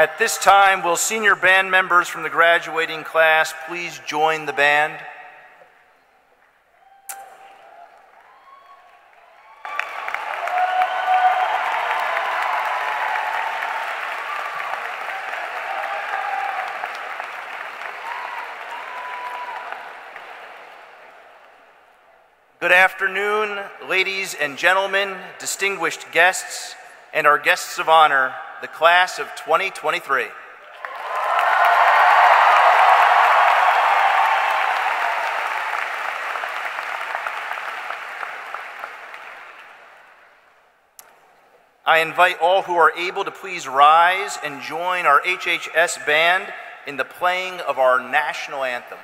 At this time, will senior band members from the graduating class please join the band? Good afternoon, ladies and gentlemen, distinguished guests, and our guests of honor, the class of 2023. I invite all who are able to please rise and join our HHS band in the playing of our national anthem.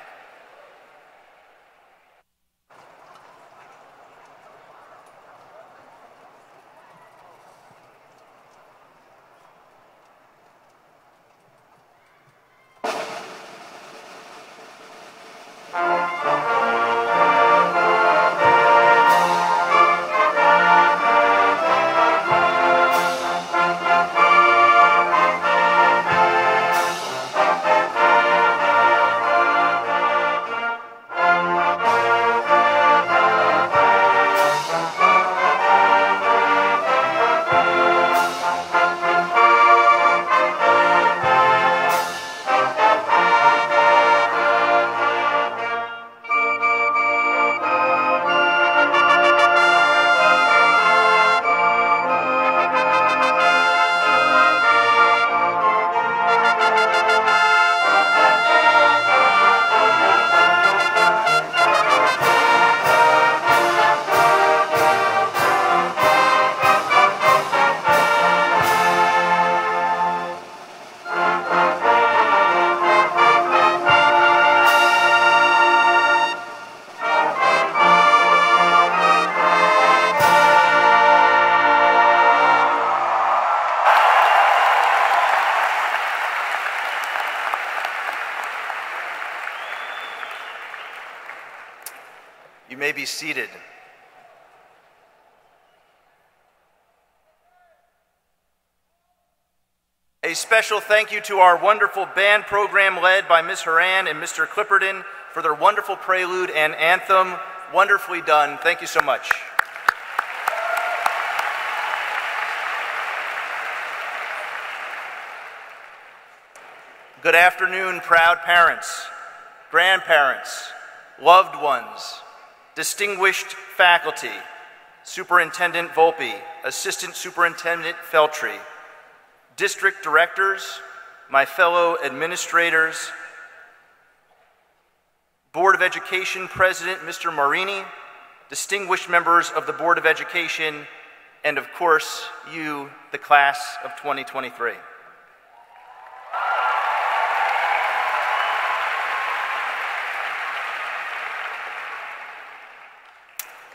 Special thank you to our wonderful band program led by Ms. Haran and Mr. Clipperton for their wonderful prelude and anthem. Wonderfully done. Thank you so much. Good afternoon, proud parents, grandparents, loved ones, distinguished faculty, Superintendent Volpe, Assistant Superintendent Feltry, district directors, my fellow administrators, Board of Education President Mr. Marini, distinguished members of the Board of Education, and of course, you, the class of 2023.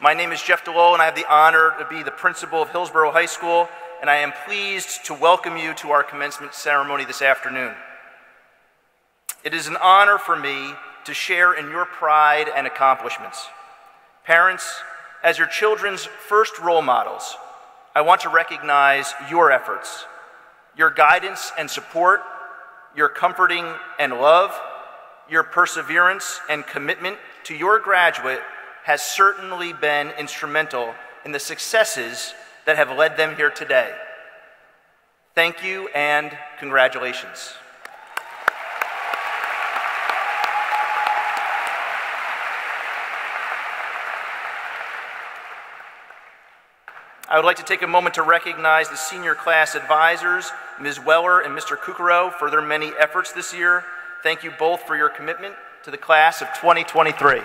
My name is Jeff DeLow, and I have the honor to be the principal of Hillsborough High School, and I am pleased to welcome you to our commencement ceremony this afternoon. It is an honor for me to share in your pride and accomplishments. Parents, as your children's first role models, I want to recognize your efforts, your guidance and support, your comforting and love, your perseverance and commitment to your graduate has certainly been instrumental in the successes that have led them here today. Thank you and congratulations. I would like to take a moment to recognize the senior class advisors, Ms. Weller and Mr. Kukuro, for their many efforts this year. Thank you both for your commitment to the class of 2023.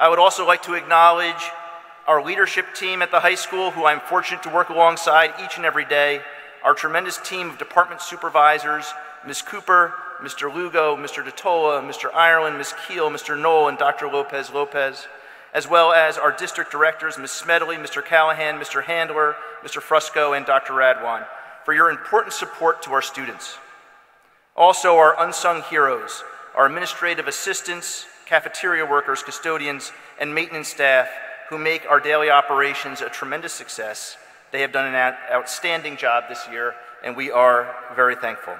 I would also like to acknowledge our leadership team at the high school, who I'm fortunate to work alongside each and every day, our tremendous team of department supervisors, Ms. Cooper, Mr. Lugo, Mr. Detola, Mr. Ireland, Ms. Keel, Mr. Knoll, and Dr. Lopez Lopez, as well as our district directors, Ms. Smedley, Mr. Callahan, Mr. Handler, Mr. Frusco, and Dr. Radwan, for your important support to our students. Also, our unsung heroes, our administrative assistants, cafeteria workers, custodians, and maintenance staff who make our daily operations a tremendous success. They have done an outstanding job this year, and we are very thankful.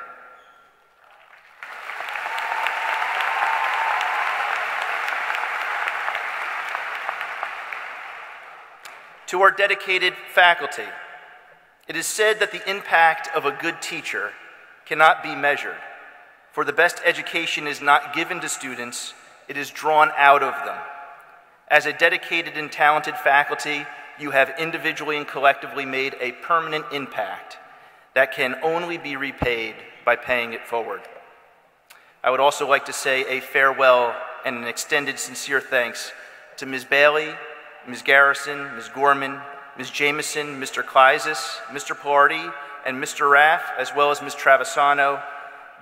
To our dedicated faculty, it is said that the impact of a good teacher cannot be measured, for the best education is not given to students, it is drawn out of them. As a dedicated and talented faculty, you have individually and collectively made a permanent impact that can only be repaid by paying it forward. I would also like to say a farewell and an extended sincere thanks to Ms. Bailey, Ms. Garrison, Ms. Gorman, Ms. Jameson, Mr. Kleisis, Mr. Pilardi, and Mr. Raff, as well as Ms. Travisano.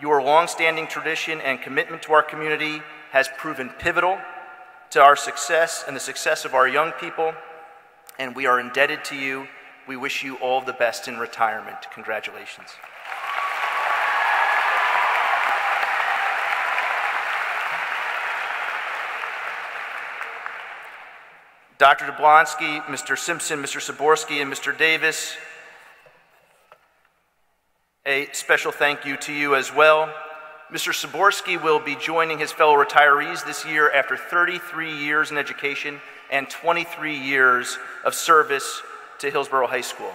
Your longstanding tradition and commitment to our community has proven pivotal to our success and the success of our young people, and we are indebted to you. We wish you all the best in retirement. Congratulations. Dr. Jablonski, Mr. Simpson, Mr. Saborski, and Mr. Davis, a special thank you to you as well. Mr. Saborski will be joining his fellow retirees this year after 33 years in education and 23 years of service to Hillsborough High School.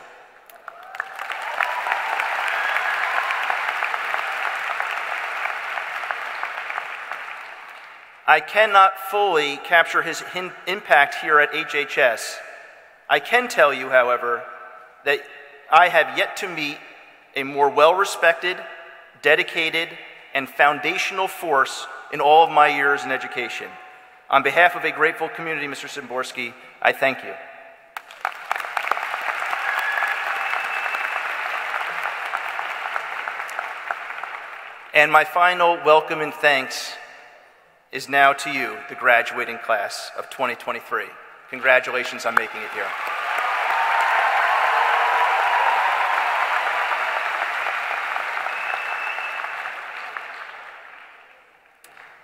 I cannot fully capture his impact here at HHS. I can tell you, however, that I have yet to meet a more well respected, dedicated, and foundational force in all of my years in education. On behalf of a grateful community, Mr. Szymborski, I thank you. And my final welcome and thanks is now to you, the graduating class of 2023. Congratulations on making it here.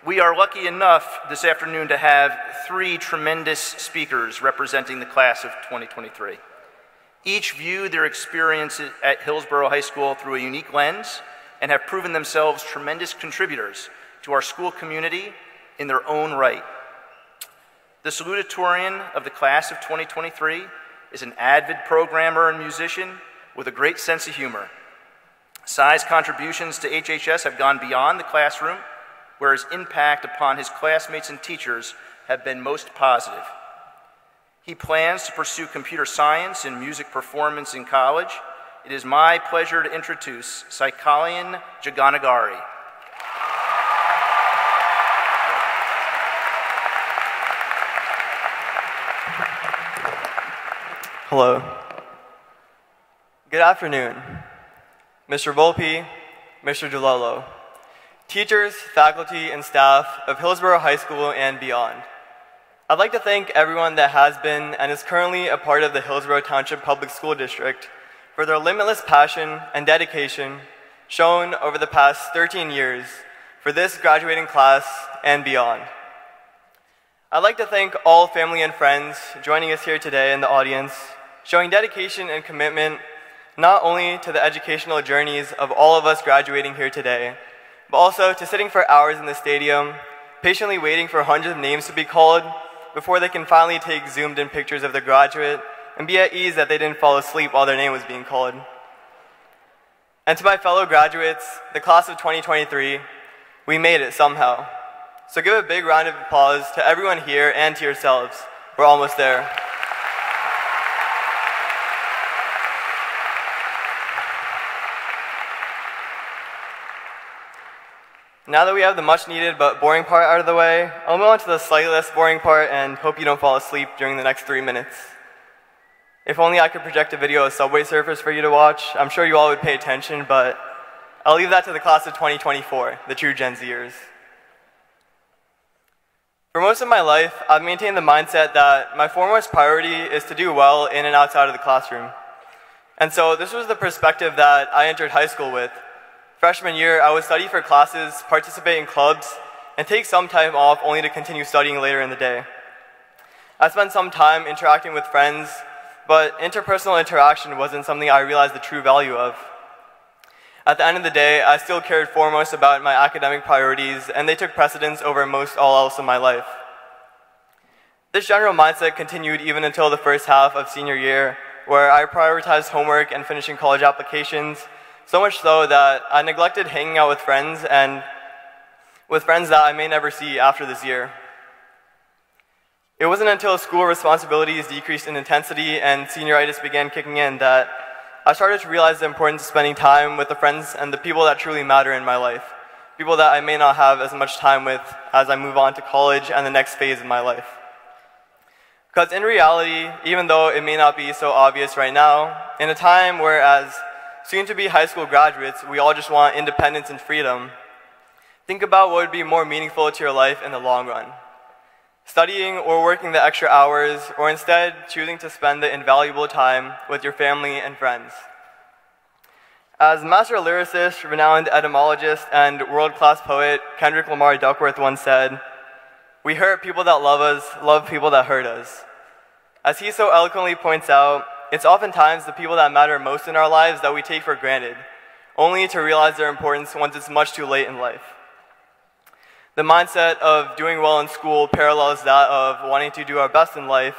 We are lucky enough this afternoon to have three tremendous speakers representing the class of 2023. Each view their experience at Hillsborough High School through a unique lens and have proven themselves tremendous contributors to our school community in their own right. The salutatorian of the class of 2023 is an avid programmer and musician with a great sense of humor. Sai's contributions to HHS have gone beyond the classroom, where his impact upon his classmates and teachers have been most positive. He plans to pursue computer science and music performance in college. It is my pleasure to introduce Saikalian Jaganagari. Hello. Good afternoon, Mr. Volpe, Mr. DeLello, teachers, faculty, and staff of Hillsborough High School and beyond. I'd like to thank everyone that has been and is currently a part of the Hillsborough Township Public School District for their limitless passion and dedication shown over the past 13 years for this graduating class and beyond. I'd like to thank all family and friends joining us here today in the audience showing dedication and commitment not only to the educational journeys of all of us graduating here today, but also to sitting for hours in the stadium, patiently waiting for hundreds of names to be called before they can finally take zoomed in pictures of the graduate and be at ease that they didn't fall asleep while their name was being called. And to my fellow graduates, the class of 2023, we made it somehow. So give a big round of applause to everyone here and to yourselves. We're almost there. Now that we have the much needed but boring part out of the way, I'll move on to the slightly less boring part and hope you don't fall asleep during the next three minutes. If only I could project a video of Subway Surfers for you to watch, I'm sure you all would pay attention, but I'll leave that to the class of 2024, the true Gen Zers. For most of my life, I've maintained the mindset that my foremost priority is to do well in and outside of the classroom. And so this was the perspective that I entered high school with, Freshman year, I would study for classes, participate in clubs, and take some time off only to continue studying later in the day. I spent some time interacting with friends, but interpersonal interaction wasn't something I realized the true value of. At the end of the day, I still cared foremost about my academic priorities, and they took precedence over most all else in my life. This general mindset continued even until the first half of senior year, where I prioritized homework and finishing college applications, so much so that I neglected hanging out with friends and with friends that I may never see after this year. It wasn't until school responsibilities decreased in intensity and senioritis began kicking in that I started to realize the importance of spending time with the friends and the people that truly matter in my life, people that I may not have as much time with as I move on to college and the next phase of my life. Because in reality, even though it may not be so obvious right now, in a time where as soon to be high school graduates, we all just want independence and freedom, think about what would be more meaningful to your life in the long run. Studying or working the extra hours, or instead choosing to spend the invaluable time with your family and friends. As master lyricist, renowned etymologist, and world class poet Kendrick Lamar Duckworth once said, We hurt people that love us, love people that hurt us. As he so eloquently points out, it's oftentimes the people that matter most in our lives that we take for granted, only to realize their importance once it's much too late in life. The mindset of doing well in school parallels that of wanting to do our best in life,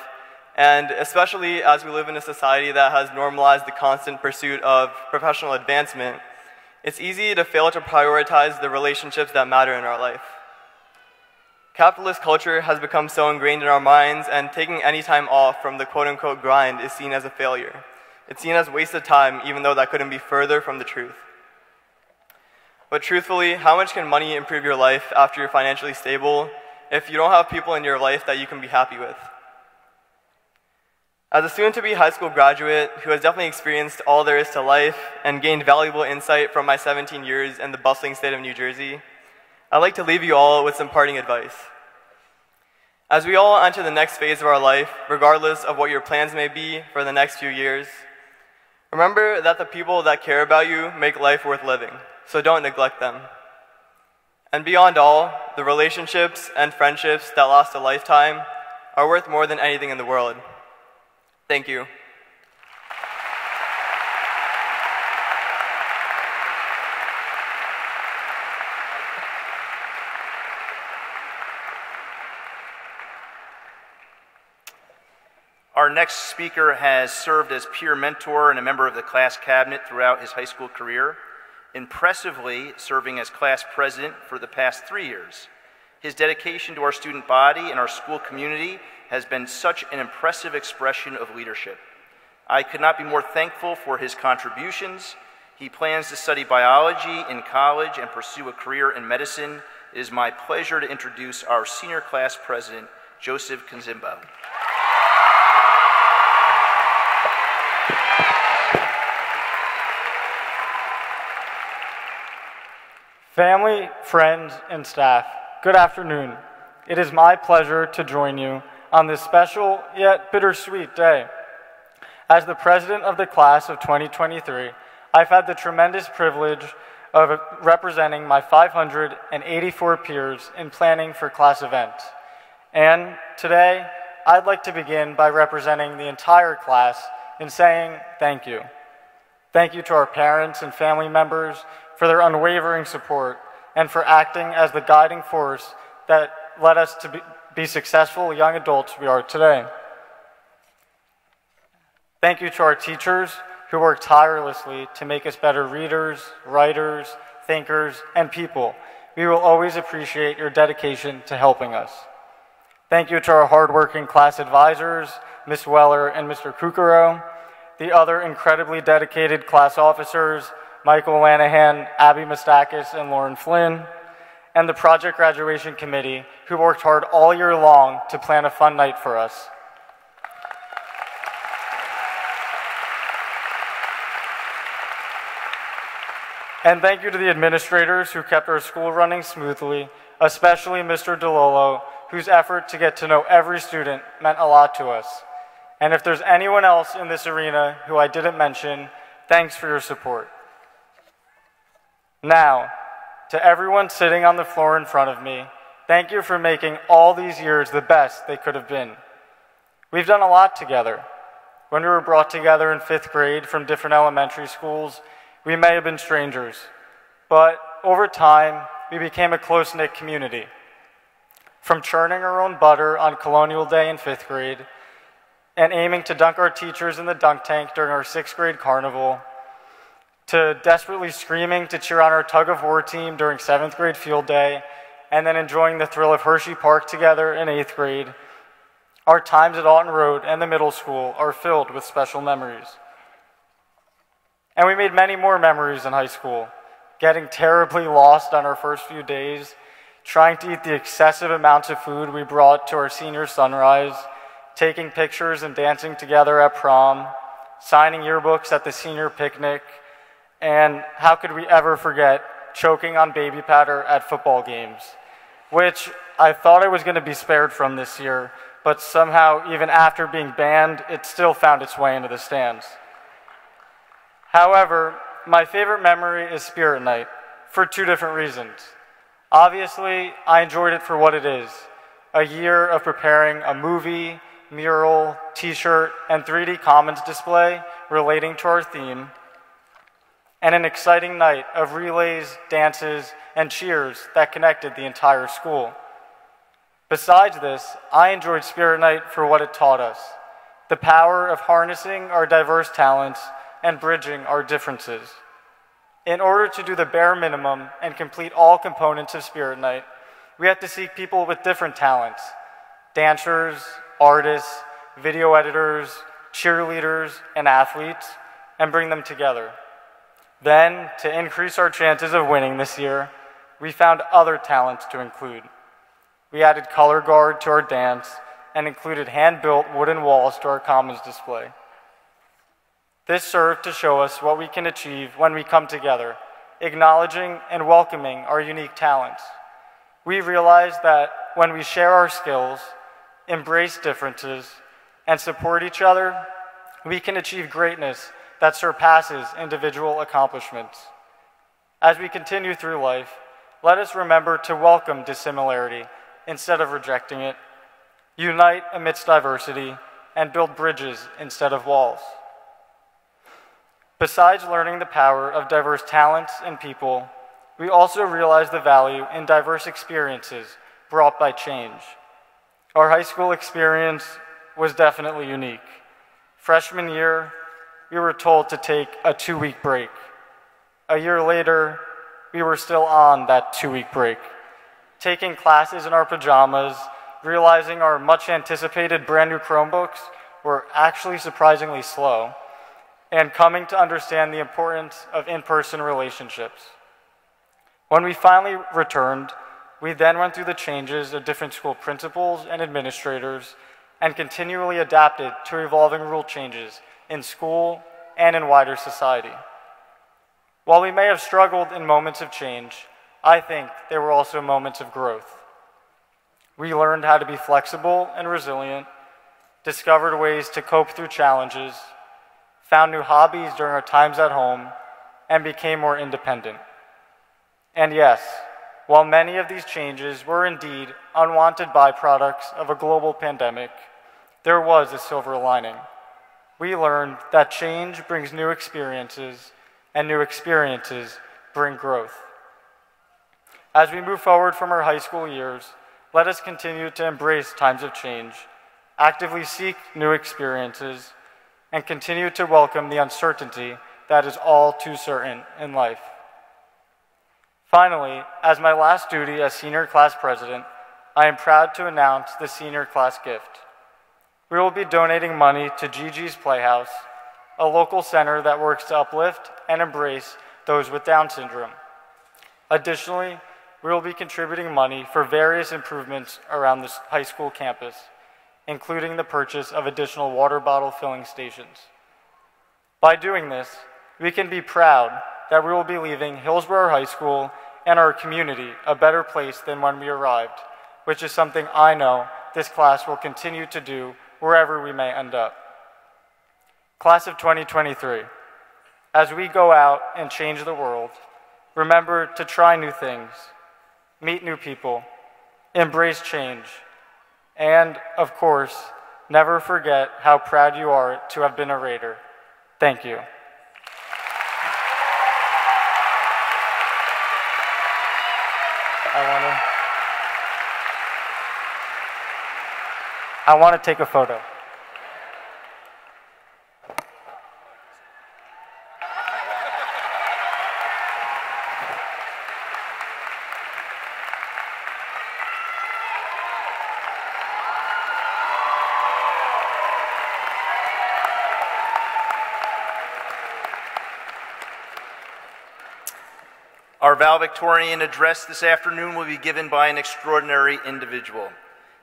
and especially as we live in a society that has normalized the constant pursuit of professional advancement, it's easy to fail to prioritize the relationships that matter in our life. Capitalist culture has become so ingrained in our minds, and taking any time off from the quote unquote grind is seen as a failure. It's seen as wasted time, even though that couldn't be further from the truth. But truthfully, how much can money improve your life after you're financially stable if you don't have people in your life that you can be happy with? As a soon to be high school graduate who has definitely experienced all there is to life and gained valuable insight from my 17 years in the bustling state of New Jersey, I'd like to leave you all with some parting advice. As we all enter the next phase of our life, regardless of what your plans may be for the next few years, remember that the people that care about you make life worth living, so don't neglect them. And beyond all, the relationships and friendships that last a lifetime are worth more than anything in the world. Thank you. Our next speaker has served as peer mentor and a member of the class cabinet throughout his high school career, impressively serving as class president for the past three years. His dedication to our student body and our school community has been such an impressive expression of leadership. I could not be more thankful for his contributions. He plans to study biology in college and pursue a career in medicine. It is my pleasure to introduce our senior class president, Joseph Kanzimba. Family, friends, and staff, good afternoon. It is my pleasure to join you on this special yet bittersweet day. As the president of the class of 2023, I've had the tremendous privilege of representing my 584 peers in planning for class events. And today, I'd like to begin by representing the entire class in saying thank you. Thank you to our parents and family members for their unwavering support and for acting as the guiding force that led us to be, be successful young adults we are today. Thank you to our teachers who work tirelessly to make us better readers, writers, thinkers, and people. We will always appreciate your dedication to helping us. Thank you to our hardworking class advisors, Ms. Weller and Mr. Kukuro, the other incredibly dedicated class officers, Michael Lanahan, Abby Mustakis, and Lauren Flynn, and the Project Graduation Committee, who worked hard all year long to plan a fun night for us. And thank you to the administrators who kept our school running smoothly, especially Mr. DeLolo, whose effort to get to know every student meant a lot to us. And if there's anyone else in this arena who I didn't mention, thanks for your support. Now, to everyone sitting on the floor in front of me, thank you for making all these years the best they could have been. We've done a lot together. When we were brought together in fifth grade from different elementary schools, we may have been strangers, but over time, we became a close knit community. From churning our own butter on Colonial Day in fifth grade and aiming to dunk our teachers in the dunk tank during our sixth grade carnival, to desperately screaming to cheer on our tug of war team during seventh grade field day, and then enjoying the thrill of Hershey Park together in eighth grade, our times at Auten Road and the middle school are filled with special memories. And we made many more memories in high school, getting terribly lost on our first few days, trying to eat the excessive amounts of food we brought to our senior sunrise, taking pictures and dancing together at prom, signing yearbooks at the senior picnic, and how could we ever forget choking on baby powder at football games, which I thought I was going to be spared from this year, but somehow, even after being banned, it still found its way into the stands. However, my favorite memory is Spirit Night for two different reasons. Obviously, I enjoyed it for what it is a year of preparing a movie, mural, t shirt, and 3D Commons display relating to our theme and an exciting night of relays, dances, and cheers that connected the entire school. Besides this, I enjoyed Spirit Night for what it taught us the power of harnessing our diverse talents and bridging our differences. In order to do the bare minimum and complete all components of Spirit Night, we have to seek people with different talents dancers, artists, video editors, cheerleaders, and athletes and bring them together. Then, to increase our chances of winning this year, we found other talents to include. We added color guard to our dance and included hand built wooden walls to our commons display. This served to show us what we can achieve when we come together, acknowledging and welcoming our unique talents. We realized that when we share our skills, embrace differences, and support each other, we can achieve greatness that surpasses individual accomplishments. As we continue through life, let us remember to welcome dissimilarity instead of rejecting it, unite amidst diversity, and build bridges instead of walls. Besides learning the power of diverse talents and people, we also realize the value in diverse experiences brought by change. Our high school experience was definitely unique. Freshman year, we were told to take a two week break. A year later, we were still on that two week break, taking classes in our pajamas, realizing our much anticipated brand new Chromebooks were actually surprisingly slow, and coming to understand the importance of in person relationships. When we finally returned, we then went through the changes of different school principals and administrators and continually adapted to evolving rule changes in school, and in wider society. While we may have struggled in moments of change, I think there were also moments of growth. We learned how to be flexible and resilient, discovered ways to cope through challenges, found new hobbies during our times at home, and became more independent. And yes, while many of these changes were indeed unwanted byproducts of a global pandemic, there was a silver lining we learned that change brings new experiences, and new experiences bring growth. As we move forward from our high school years, let us continue to embrace times of change, actively seek new experiences, and continue to welcome the uncertainty that is all too certain in life. Finally, as my last duty as senior class president, I am proud to announce the senior class gift. We will be donating money to Gigi's Playhouse, a local center that works to uplift and embrace those with Down syndrome. Additionally, we will be contributing money for various improvements around this high school campus, including the purchase of additional water bottle filling stations. By doing this, we can be proud that we will be leaving Hillsborough High School and our community a better place than when we arrived, which is something I know this class will continue to do wherever we may end up. Class of 2023, as we go out and change the world, remember to try new things, meet new people, embrace change, and, of course, Never forget how proud you are to have been a Raider. Thank you. I want to. I want to take a photo. Our valedictorian address this afternoon will be given by an extraordinary individual.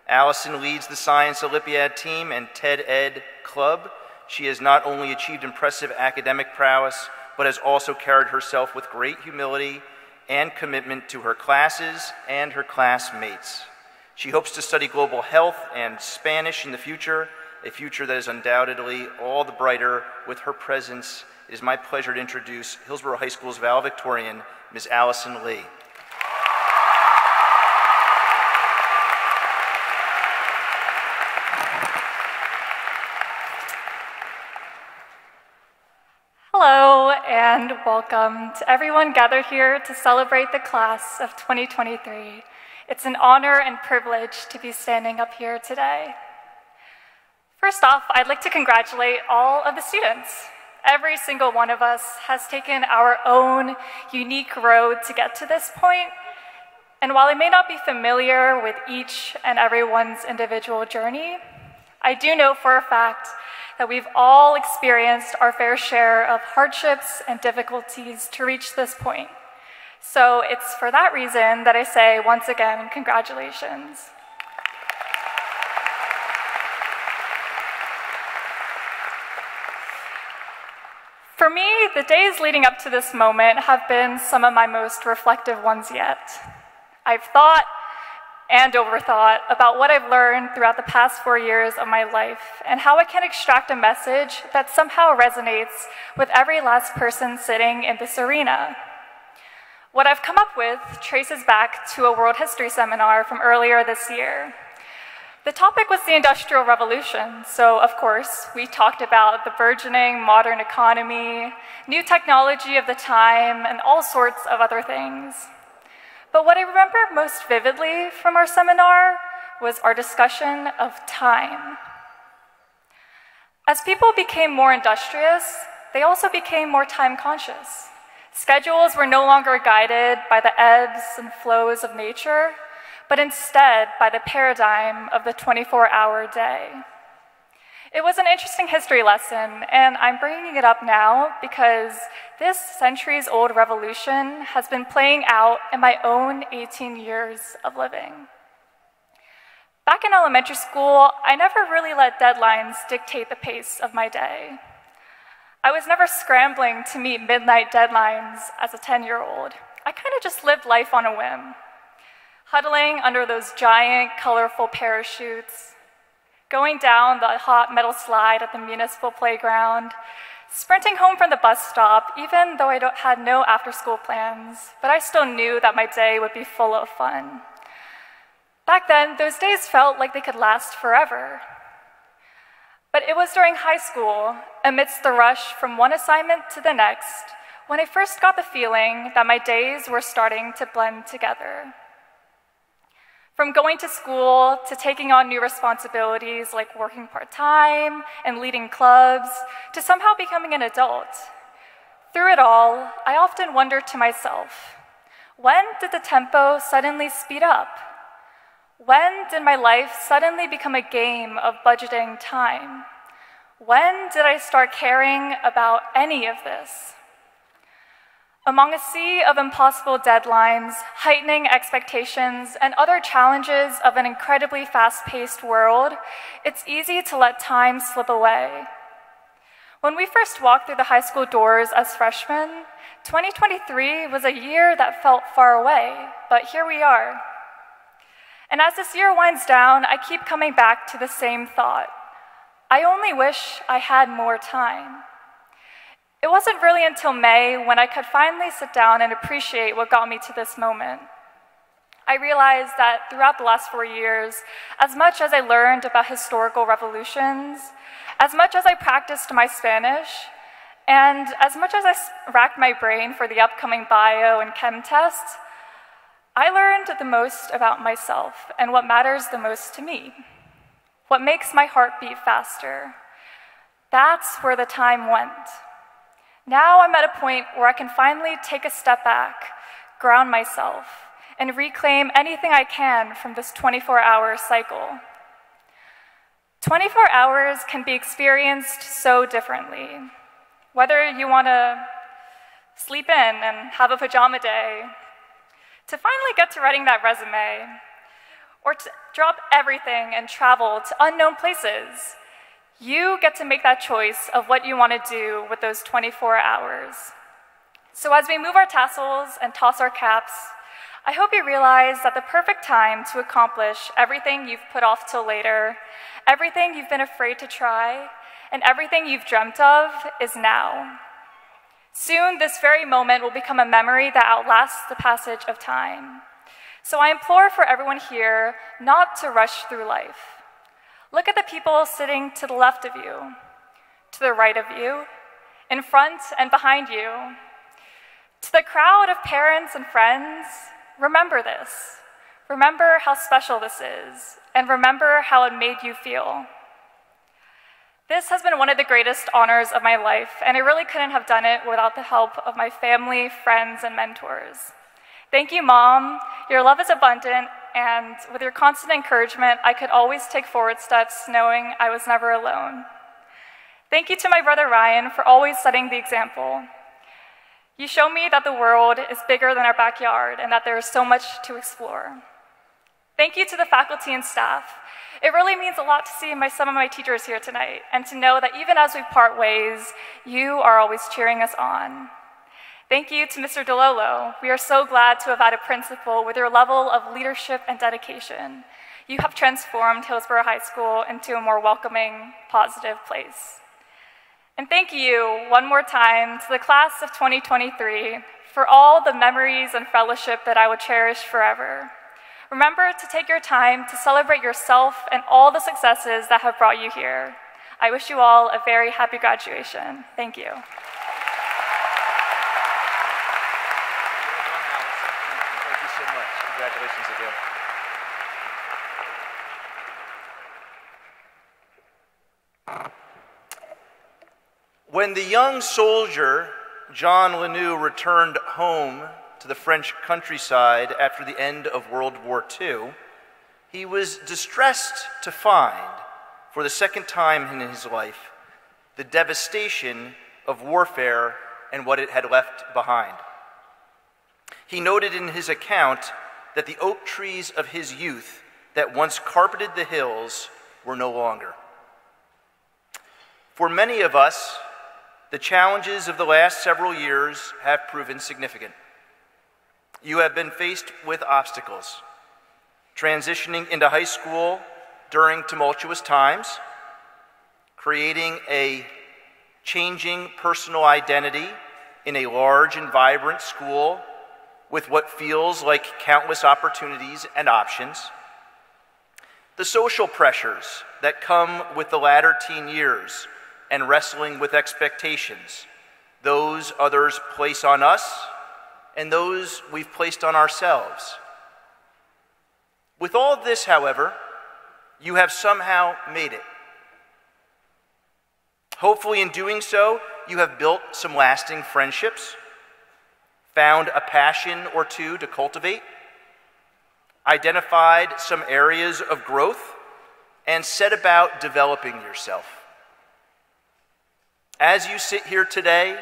Allison leads the Science Olympiad team and TED Ed Club. She has not only achieved impressive academic prowess, but has also carried herself with great humility and commitment to her classes and her classmates. She hopes to study global health and Spanish in the future, a future that is undoubtedly all the brighter with her presence. It is my pleasure to introduce Hillsborough High School's valedictorian, Ms. Allison Lee. Hello and welcome to everyone gathered here to celebrate the class of 2023. It's an honor and privilege to be standing up here today. First off, I'd like to congratulate all of the students. Every single one of us has taken our own unique road to get to this point, and while I may not be familiar with each and everyone's individual journey, I do know for a fact that we've all experienced our fair share of hardships and difficulties to reach this point. So it's for that reason that I say once again, congratulations. For me, the days leading up to this moment have been some of my most reflective ones yet. I've thought and overthought about what I've learned throughout the past four years of my life and how I can extract a message that somehow resonates with every last person sitting in this arena. What I've come up with traces back to a world history seminar from earlier this year. The topic was the Industrial Revolution, so of course, we talked about the burgeoning modern economy, new technology of the time, and all sorts of other things. But what I remember most vividly from our seminar was our discussion of time. As people became more industrious, they also became more time conscious. Schedules were no longer guided by the ebbs and flows of nature, but instead by the paradigm of the 24 hour day. It was an interesting history lesson, and I'm bringing it up now because this centuries old revolution has been playing out in my own 18 years of living. Back in elementary school, I never really let deadlines dictate the pace of my day. I was never scrambling to meet midnight deadlines as a 10 year old. I kind of just lived life on a whim huddling under those giant, colorful parachutes, going down the hot metal slide at the municipal playground, sprinting home from the bus stop, even though I had no after school plans, but I still knew that my day would be full of fun. Back then, those days felt like they could last forever. But it was during high school, amidst the rush from one assignment to the next, when I first got the feeling that my days were starting to blend together. From going to school to taking on new responsibilities like working part time and leading clubs to somehow becoming an adult. Through it all, I often wonder to myself when did the tempo suddenly speed up? When did my life suddenly become a game of budgeting time? When did I start caring about any of this? Among a sea of impossible deadlines, heightening expectations, and other challenges of an incredibly fast paced world, it's easy to let time slip away. When we first walked through the high school doors as freshmen, 2023 was a year that felt far away, but here we are. And as this year winds down, I keep coming back to the same thought I only wish I had more time. It wasn't really until May when I could finally sit down and appreciate what got me to this moment. I realized that throughout the last four years, as much as I learned about historical revolutions, as much as I practiced my Spanish, and as much as I racked my brain for the upcoming bio and chem tests, I learned the most about myself and what matters the most to me. What makes my heart beat faster. That's where the time went. Now I'm at a point where I can finally take a step back, ground myself, and reclaim anything I can from this 24 hour cycle. 24 hours can be experienced so differently. Whether you want to sleep in and have a pajama day, to finally get to writing that resume, or to drop everything and travel to unknown places, you get to make that choice of what you want to do with those 24 hours. So as we move our tassels and toss our caps, I hope you realize that the perfect time to accomplish everything you've put off till later, everything you've been afraid to try, and everything you've dreamt of is now. Soon, this very moment will become a memory that outlasts the passage of time. So I implore for everyone here not to rush through life. Look at the people sitting to the left of you, to the right of you, in front and behind you. To the crowd of parents and friends, remember this. Remember how special this is, and remember how it made you feel. This has been one of the greatest honors of my life, and I really couldn't have done it without the help of my family, friends, and mentors. Thank you, Mom. Your love is abundant, and with your constant encouragement, I could always take forward steps knowing I was never alone. Thank you to my brother Ryan for always setting the example. You show me that the world is bigger than our backyard and that there is so much to explore. Thank you to the faculty and staff it really means a lot to see my, some of my teachers here tonight and to know that even as we part ways, you are always cheering us on. Thank you to Mr. DeLolo. We are so glad to have had a principal with your level of leadership and dedication. You have transformed Hillsborough High School into a more welcoming, positive place. And thank you one more time to the class of 2023 for all the memories and fellowship that I will cherish forever. Remember to take your time to celebrate yourself and all the successes that have brought you here. I wish you all a very happy graduation. Thank you so much. Congratulations again. When the young soldier, John Lanou, returned home to the French countryside after the end of World War II, he was distressed to find, for the second time in his life, the devastation of warfare and what it had left behind. He noted in his account that the oak trees of his youth that once carpeted the hills were no longer. For many of us, the challenges of the last several years have proven significant. You have been faced with obstacles. Transitioning into high school during tumultuous times, creating a changing personal identity in a large and vibrant school with what feels like countless opportunities and options. The social pressures that come with the latter teen years and wrestling with expectations, those others place on us and those we've placed on ourselves. With all this, however, you have somehow made it. Hopefully, in doing so, you have built some lasting friendships, found a passion or two to cultivate, identified some areas of growth, and set about developing yourself. As you sit here today,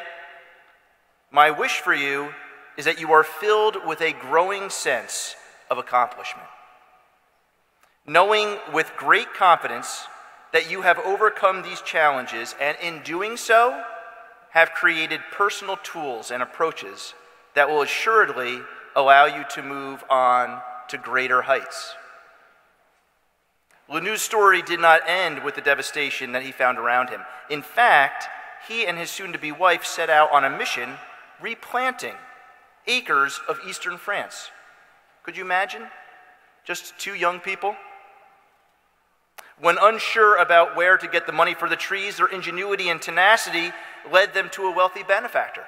my wish for you is that you are filled with a growing sense of accomplishment. Knowing with great confidence that you have overcome these challenges and in doing so have created personal tools and approaches that will assuredly allow you to move on to greater heights. Lanou's story did not end with the devastation that he found around him. In fact, he and his soon to be wife set out on a mission replanting acres of eastern France. Could you imagine? Just two young people? When unsure about where to get the money for the trees, their ingenuity and tenacity led them to a wealthy benefactor.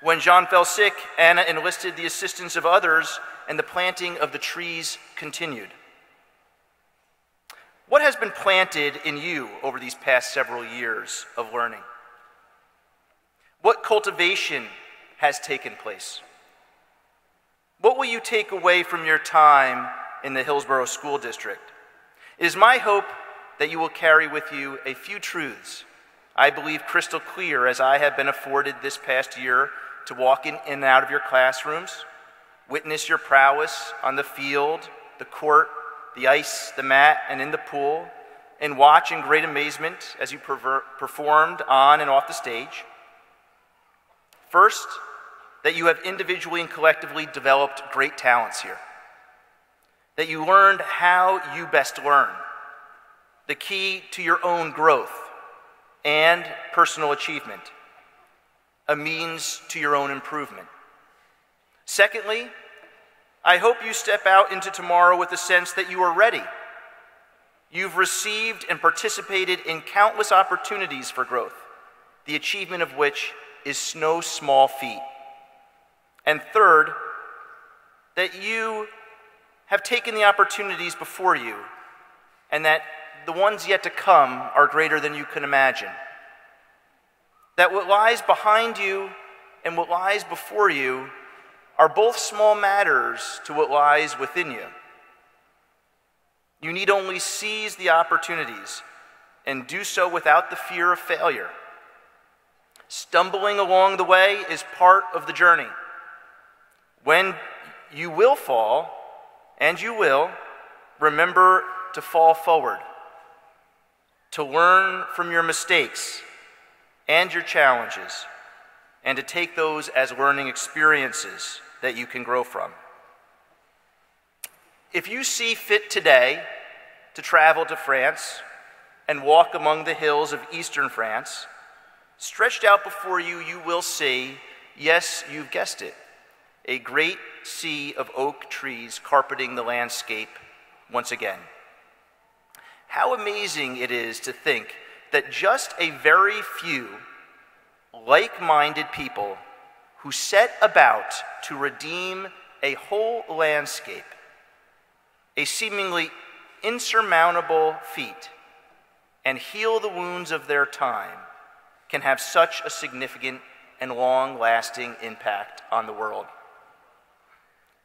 When John fell sick, Anna enlisted the assistance of others, and the planting of the trees continued. What has been planted in you over these past several years of learning? What cultivation has taken place? What will you take away from your time in the Hillsborough School District? It is my hope that you will carry with you a few truths I believe crystal clear as I have been afforded this past year to walk in and out of your classrooms, witness your prowess on the field, the court, the ice, the mat, and in the pool, and watch in great amazement as you performed on and off the stage. First, that you have individually and collectively developed great talents here that you learned how you best learn, the key to your own growth and personal achievement, a means to your own improvement. Secondly, I hope you step out into tomorrow with the sense that you are ready. You've received and participated in countless opportunities for growth, the achievement of which is no small feat. And third, that you have taken the opportunities before you, and that the ones yet to come are greater than you can imagine. That what lies behind you and what lies before you are both small matters to what lies within you. You need only seize the opportunities and do so without the fear of failure. Stumbling along the way is part of the journey. When you will fall, and you will, remember to fall forward, to learn from your mistakes and your challenges, and to take those as learning experiences that you can grow from. If you see fit today to travel to France and walk among the hills of eastern France, stretched out before you, you will see, yes, you've guessed it, a great sea of oak trees carpeting the landscape once again. How amazing it is to think that just a very few like minded people who set about to redeem a whole landscape, a seemingly insurmountable feat, and heal the wounds of their time, can have such a significant and long lasting impact on the world.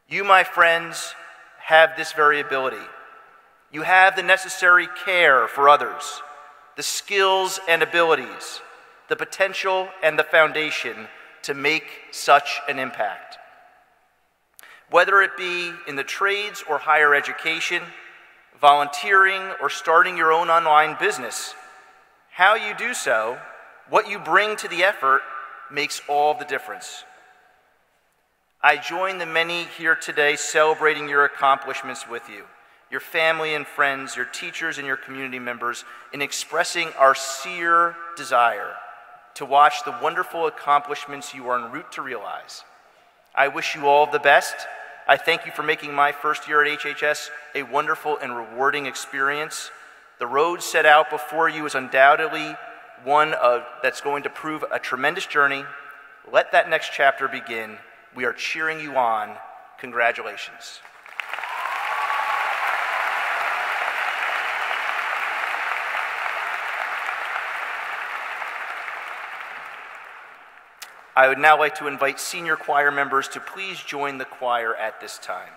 You, my friends, have this variability. You have the necessary care for others, the skills and abilities, the potential and the foundation to make such an impact. Whether it be in the trades or higher education, volunteering, or starting your own online business, how you do so, what you bring to the effort, makes all the difference. I join the many here today celebrating your accomplishments with you, your family and friends, your teachers, and your community members in expressing our sincere desire to watch the wonderful accomplishments you are en route to realize. I wish you all the best. I thank you for making my first year at HHS a wonderful and rewarding experience. The road set out before you is undoubtedly one of, that's going to prove a tremendous journey. Let that next chapter begin. We are cheering you on. Congratulations. I would now like to invite senior choir members to please join the choir at this time.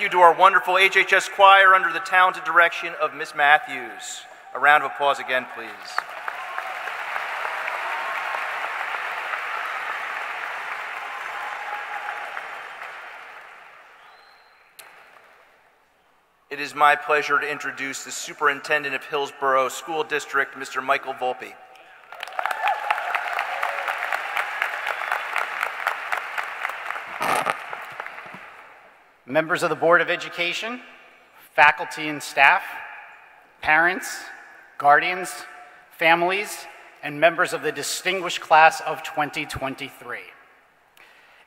Thank you to our wonderful HHS choir under the talented direction of Miss Matthews. A round of applause again, please. It is my pleasure to introduce the Superintendent of Hillsborough School District, Mr. Michael Volpe. Members of the Board of Education, faculty and staff, parents, guardians, families, and members of the distinguished class of 2023.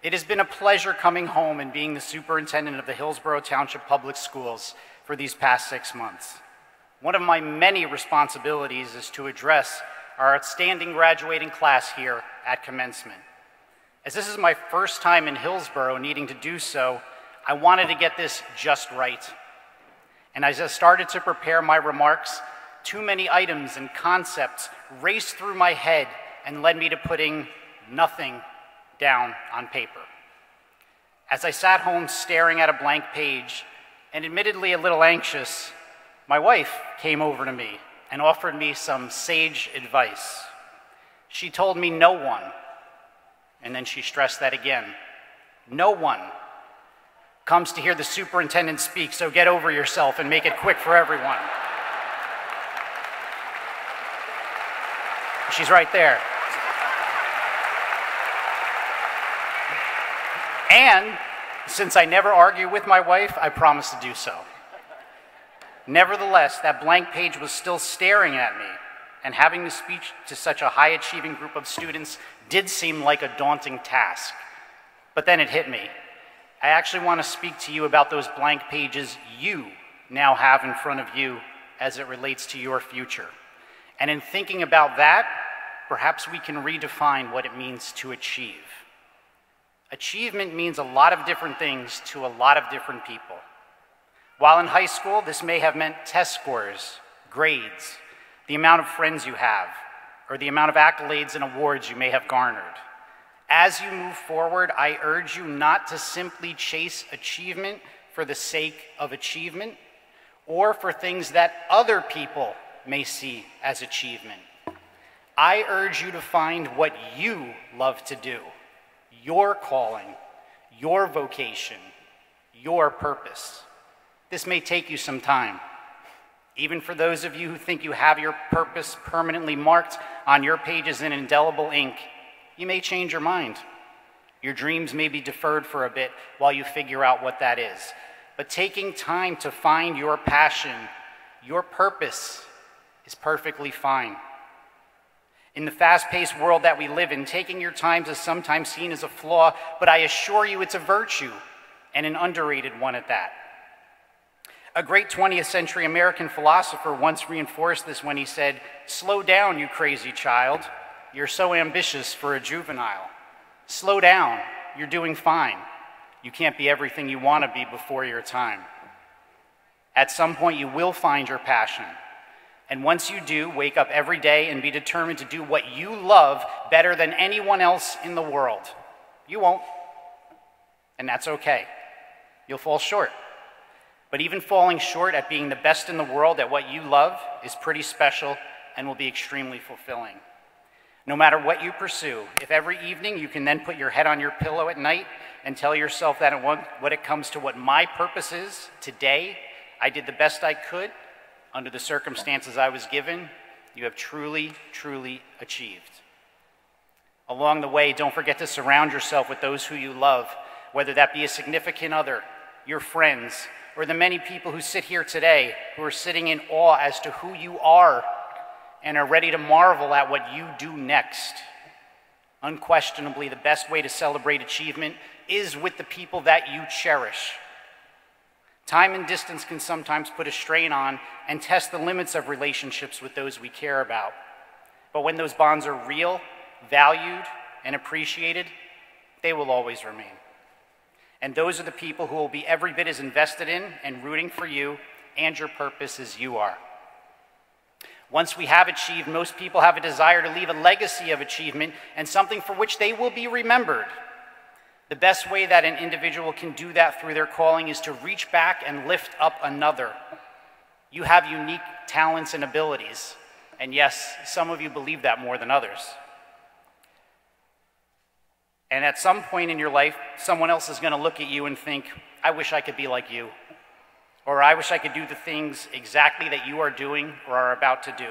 It has been a pleasure coming home and being the superintendent of the Hillsborough Township Public Schools for these past six months. One of my many responsibilities is to address our outstanding graduating class here at commencement. As this is my first time in Hillsborough needing to do so, I wanted to get this just right. And as I started to prepare my remarks, too many items and concepts raced through my head and led me to putting nothing down on paper. As I sat home staring at a blank page and admittedly a little anxious, my wife came over to me and offered me some sage advice. She told me no one, and then she stressed that again no one comes to hear the superintendent speak, so get over yourself and make it quick for everyone. She's right there. And since I never argue with my wife, I promise to do so. Nevertheless, that blank page was still staring at me, and having to speak to such a high achieving group of students did seem like a daunting task. But then it hit me. I actually want to speak to you about those blank pages you now have in front of you as it relates to your future. And in thinking about that, perhaps we can redefine what it means to achieve. Achievement means a lot of different things to a lot of different people. While in high school, this may have meant test scores, grades, the amount of friends you have, or the amount of accolades and awards you may have garnered. As you move forward, I urge you not to simply chase achievement for the sake of achievement or for things that other people may see as achievement. I urge you to find what you love to do, your calling, your vocation, your purpose. This may take you some time. Even for those of you who think you have your purpose permanently marked on your pages in indelible ink, you may change your mind. Your dreams may be deferred for a bit while you figure out what that is. But taking time to find your passion, your purpose, is perfectly fine. In the fast paced world that we live in, taking your time is sometimes seen as a flaw, but I assure you it's a virtue, and an underrated one at that. A great 20th century American philosopher once reinforced this when he said, Slow down, you crazy child. You're so ambitious for a juvenile. Slow down, you're doing fine. You can't be everything you want to be before your time. At some point, you will find your passion. And once you do, wake up every day and be determined to do what you love better than anyone else in the world. You won't. And that's okay. You'll fall short. But even falling short at being the best in the world at what you love is pretty special and will be extremely fulfilling. No matter what you pursue, if every evening you can then put your head on your pillow at night and tell yourself that when it comes to what my purpose is today, I did the best I could under the circumstances I was given, you have truly, truly achieved. Along the way, don't forget to surround yourself with those who you love, whether that be a significant other, your friends, or the many people who sit here today who are sitting in awe as to who you are and are ready to marvel at what you do next. Unquestionably, the best way to celebrate achievement is with the people that you cherish. Time and distance can sometimes put a strain on and test the limits of relationships with those we care about. But when those bonds are real, valued, and appreciated, they will always remain. And those are the people who will be every bit as invested in and rooting for you and your purpose as you are. Once we have achieved, most people have a desire to leave a legacy of achievement and something for which they will be remembered. The best way that an individual can do that through their calling is to reach back and lift up another. You have unique talents and abilities. And yes, some of you believe that more than others. And at some point in your life, someone else is going to look at you and think, I wish I could be like you. Or I wish I could do the things exactly that you are doing or are about to do.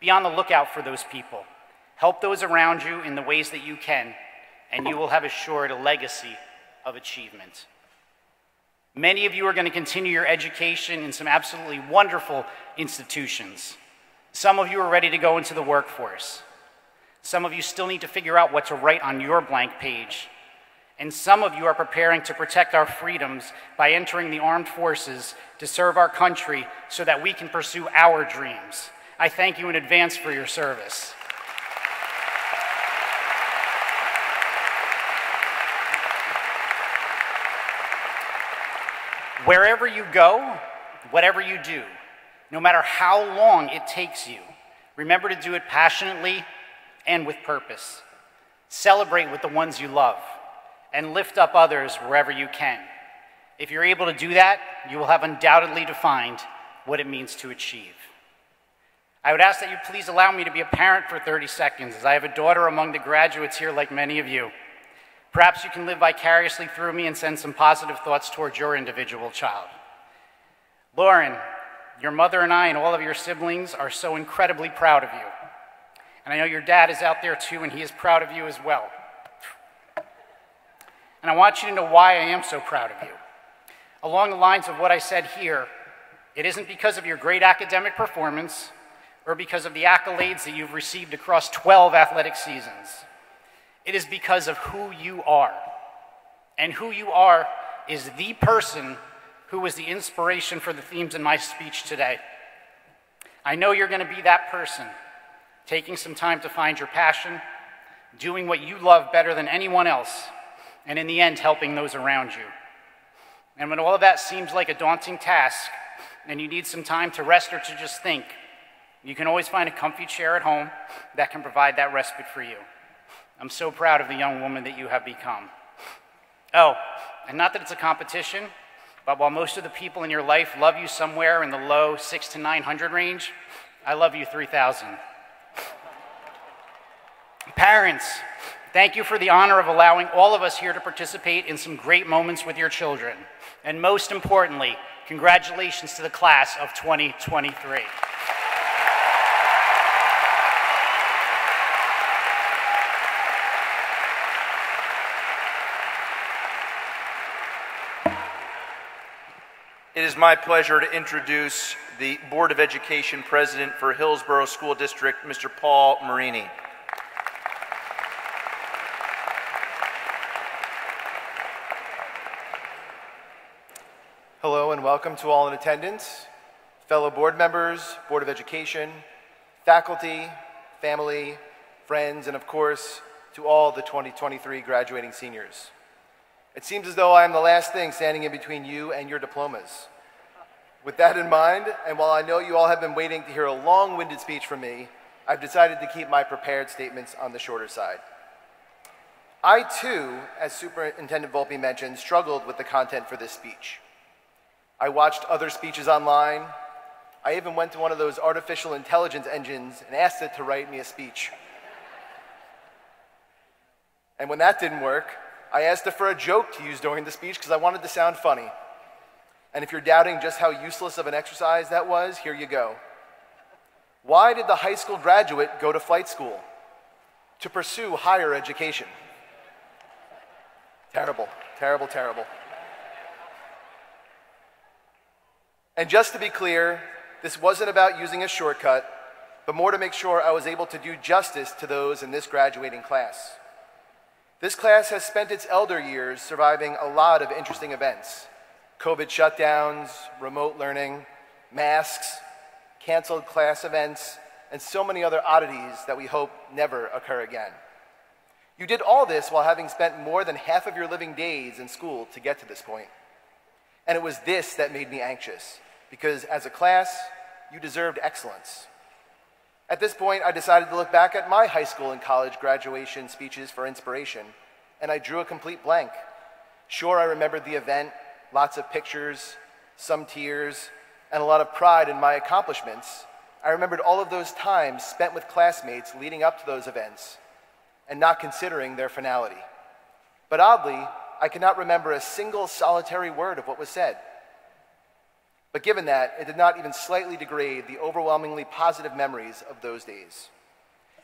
Be on the lookout for those people. Help those around you in the ways that you can and you will have assured a legacy of achievement. Many of you are going to continue your education in some absolutely wonderful institutions. Some of you are ready to go into the workforce. Some of you still need to figure out what to write on your blank page. And some of you are preparing to protect our freedoms by entering the armed forces to serve our country so that we can pursue our dreams. I thank you in advance for your service. Wherever you go, whatever you do, no matter how long it takes you, remember to do it passionately and with purpose. Celebrate with the ones you love and lift up others wherever you can. If you're able to do that, you will have undoubtedly defined what it means to achieve. I would ask that you please allow me to be a parent for 30 seconds, as I have a daughter among the graduates here, like many of you. Perhaps you can live vicariously through me and send some positive thoughts towards your individual child. Lauren, your mother and I and all of your siblings are so incredibly proud of you. And I know your dad is out there too, and he is proud of you as well. And I want you to know why I am so proud of you. Along the lines of what I said here, it isn't because of your great academic performance or because of the accolades that you've received across 12 athletic seasons. It is because of who you are. And who you are is the person who was the inspiration for the themes in my speech today. I know you're going to be that person, taking some time to find your passion, doing what you love better than anyone else, and in the end, helping those around you. And when all of that seems like a daunting task, and you need some time to rest or to just think, you can always find a comfy chair at home that can provide that respite for you. I'm so proud of the young woman that you have become. Oh, and not that it's a competition, but while most of the people in your life love you somewhere in the low six to 900 range, I love you 3,000. Parents, Thank you for the honor of allowing all of us here to participate in some great moments with your children. And most importantly, congratulations to the class of 2023. It is my pleasure to introduce the Board of Education President for Hillsborough School District, Mr. Paul Marini. Hello and welcome to all in attendance, fellow board members, Board of Education, faculty, family, friends, and of course, to all the 2023 graduating seniors. It seems as though I am the last thing standing in between you and your diplomas. With that in mind, and while I know you all have been waiting to hear a long-winded speech from me, I've decided to keep my prepared statements on the shorter side. I too, as Superintendent Volpe mentioned, struggled with the content for this speech. I watched other speeches online. I even went to one of those artificial intelligence engines and asked it to write me a speech. And when that didn't work, I asked it for a joke to use during the speech because I wanted to sound funny. And if you're doubting just how useless of an exercise that was, here you go. Why did the high school graduate go to flight school? To pursue higher education. Terrible, terrible, terrible. And just to be clear, this wasn't about using a shortcut, but more to make sure I was able to do justice to those in this graduating class. This class has spent its elder years surviving a lot of interesting events COVID shutdowns, remote learning, masks, canceled class events, and so many other oddities that we hope never occur again. You did all this while having spent more than half of your living days in school to get to this point. And it was this that made me anxious because as a class, you deserved excellence. At this point, I decided to look back at my high school and college graduation speeches for inspiration, and I drew a complete blank. Sure, I remembered the event, lots of pictures, some tears, and a lot of pride in my accomplishments. I remembered all of those times spent with classmates leading up to those events and not considering their finality. But oddly, I cannot remember a single solitary word of what was said. But given that, it did not even slightly degrade the overwhelmingly positive memories of those days.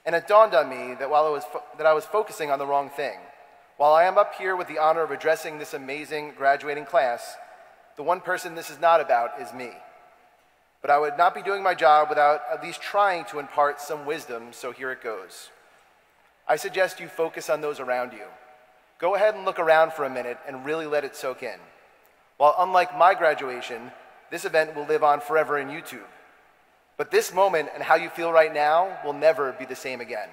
And it dawned on me that while I was, that I was focusing on the wrong thing, while I am up here with the honor of addressing this amazing graduating class, the one person this is not about is me. But I would not be doing my job without at least trying to impart some wisdom, so here it goes. I suggest you focus on those around you. Go ahead and look around for a minute and really let it soak in. While unlike my graduation, this event will live on forever in YouTube. But this moment and how you feel right now will never be the same again.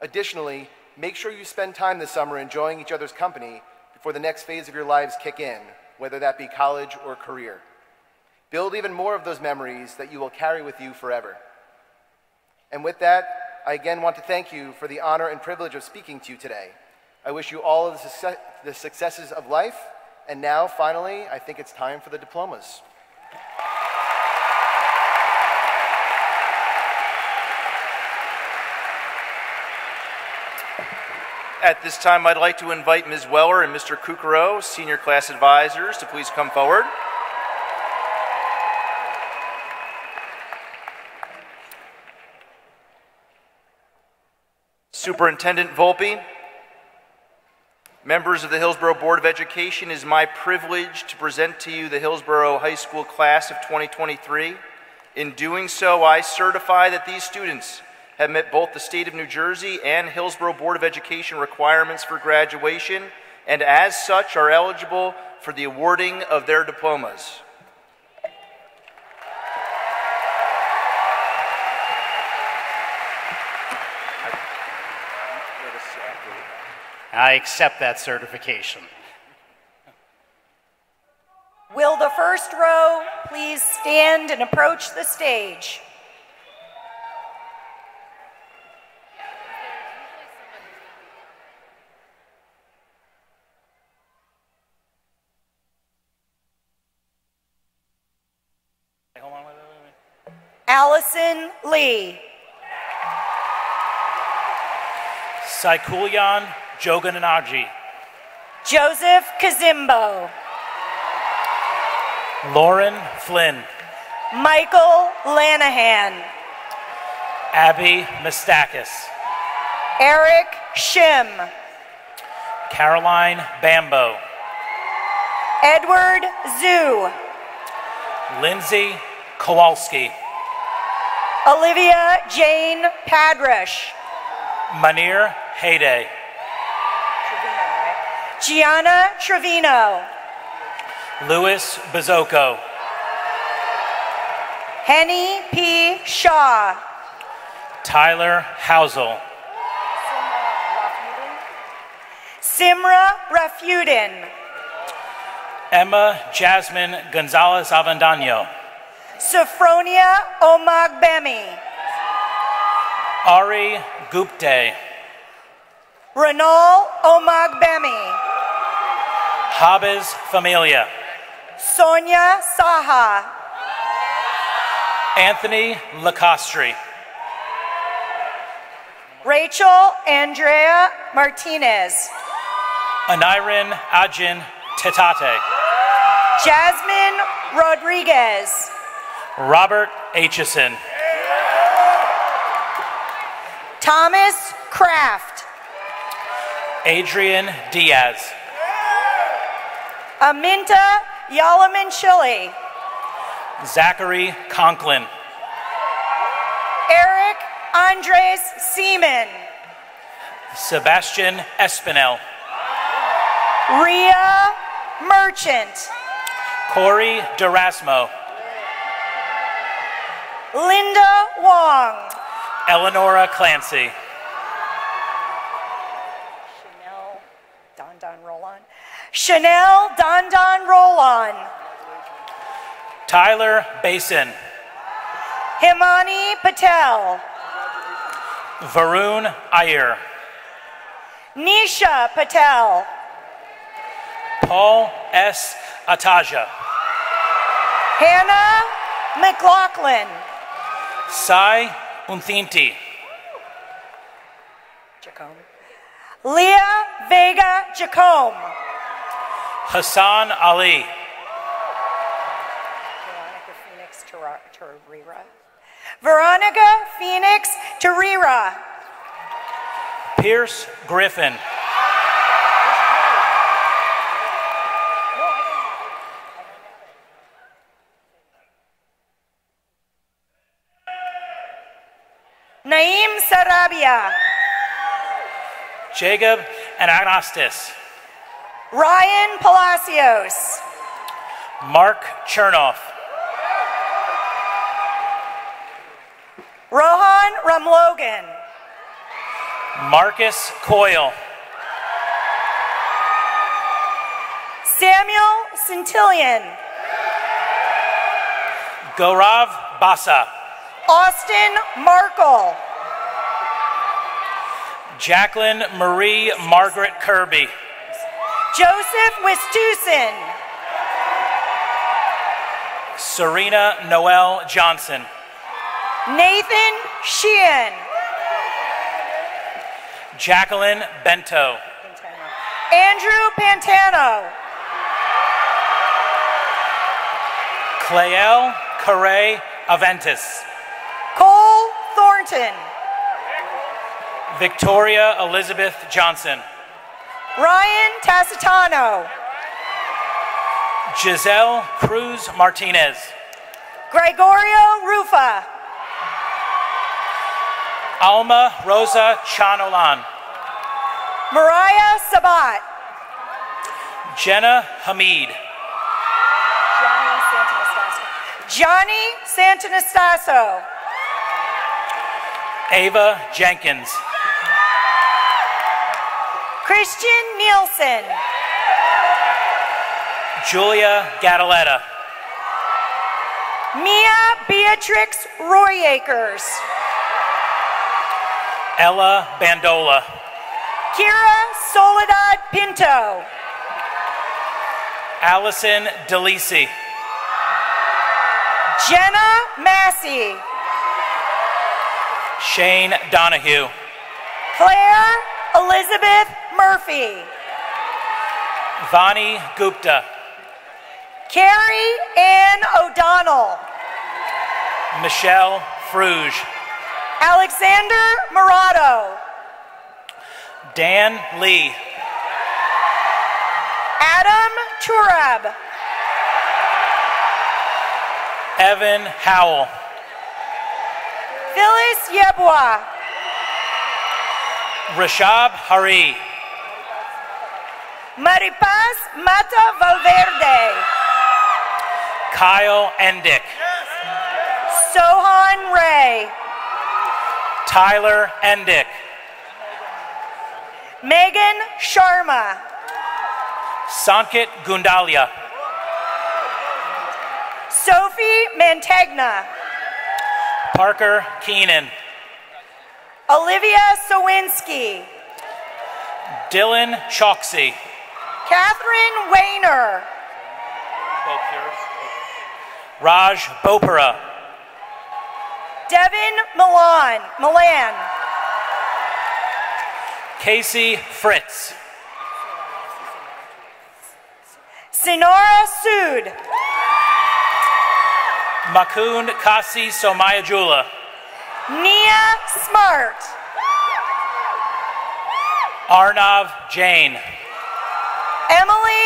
Additionally, make sure you spend time this summer enjoying each other's company before the next phase of your lives kick in, whether that be college or career. Build even more of those memories that you will carry with you forever. And with that, I again want to thank you for the honor and privilege of speaking to you today. I wish you all of the, success, the successes of life and now, finally, I think it's time for the diplomas. At this time, I'd like to invite Ms. Weller and Mr. Kukuro, senior class advisors, to please come forward. Superintendent Volpe, Members of the Hillsborough Board of Education, it is my privilege to present to you the Hillsborough High School class of 2023. In doing so, I certify that these students have met both the state of New Jersey and Hillsborough Board of Education requirements for graduation, and as such are eligible for the awarding of their diplomas. I accept that certification. Will the first row please stand and approach the stage? Allison Lee. Saikulyan Jogananaji, Joseph Kazimbo, Lauren Flynn, Michael Lanahan, Abby Mistakis, Eric Shim, Caroline Bambo, Edward Zhu, Lindsay Kowalski, Olivia Jane Padrush, Manir Hayday, Gianna Trevino, Louis Bazoko, Henny P. Shaw, Tyler Housel, Simra Rafudin, Emma Jasmine Gonzalez Avendano, Sophronia Omagbemi, Ari Gupte, Renal Omagbemi, Habez Familia, Sonia Saha, Anthony Lacostri, Rachel Andrea Martinez, Anirin Ajin Tetate, Jasmine Rodriguez, Robert Aitchison, Thomas Kraft, Adrian Diaz, Aminta Yalamanchili, Zachary Conklin, Eric Andres Seaman, Sebastian Espinel, Ria Merchant, Corey Durasmo, Linda Wong, Eleonora Clancy, Chanel Don Don Rollon, Chanel Don Don Tyler Basin, Himani Patel, Varun Iyer, Nisha Patel, Paul S. Ataja, Hannah McLaughlin, Sai Unthinti, Jacome, Leah Vega Jacome, Hassan Ali, Veronica Phoenix Terrera, Veronica Phoenix Terrera, Pierce Griffin, Naeem Sarabia, Jacob Anagnostis, Ryan Palacios, Mark Chernoff, Rohan Ramlogan, Marcus Coyle, Samuel Centillion, Gaurav Basa, Austin Markle, Jacqueline Marie Margaret Kirby, Joseph Wistusin, Serena Noel Johnson, Nathan Sheehan, Jacqueline Bento, Andrew Pantano, Clayel Correa Aventis, Cole Thornton, Victoria Elizabeth Johnson, Ryan Tassitano, Giselle Cruz Martinez, Gregorio Rufa, Alma Rosa Chanolan, Mariah Sabat, Jenna Hamid, Johnny Santanastaso, Ava Jenkins, Christian Nielsen, Julia Gadaletta, Mia Beatrix Royakers, Ella Bandola, Kira Soledad Pinto, Allison DeLisi, Jenna Massey, Shane Donahue, Claire Elizabeth Murphy. Vani Gupta. Carrie Ann O'Donnell. Michelle Fruge. Alexander Morado. Dan Lee. Adam Turab. Evan Howell. Phyllis Yeboah. Rashab Hari. Maripaz Mata Valverde. Kyle Endick. Sohan Ray. Tyler Endick. Megan Sharma. Sankit Gundalia. Sophie Mantegna. Parker Keenan. Olivia Sawinski. Dylan Choksey. Catherine Weiner. Raj Bopara. Devin Milan. Milan. Casey Fritz. Sinara Sood. Makund Kasi Somayajula. Nia Smart. Arnav Jain.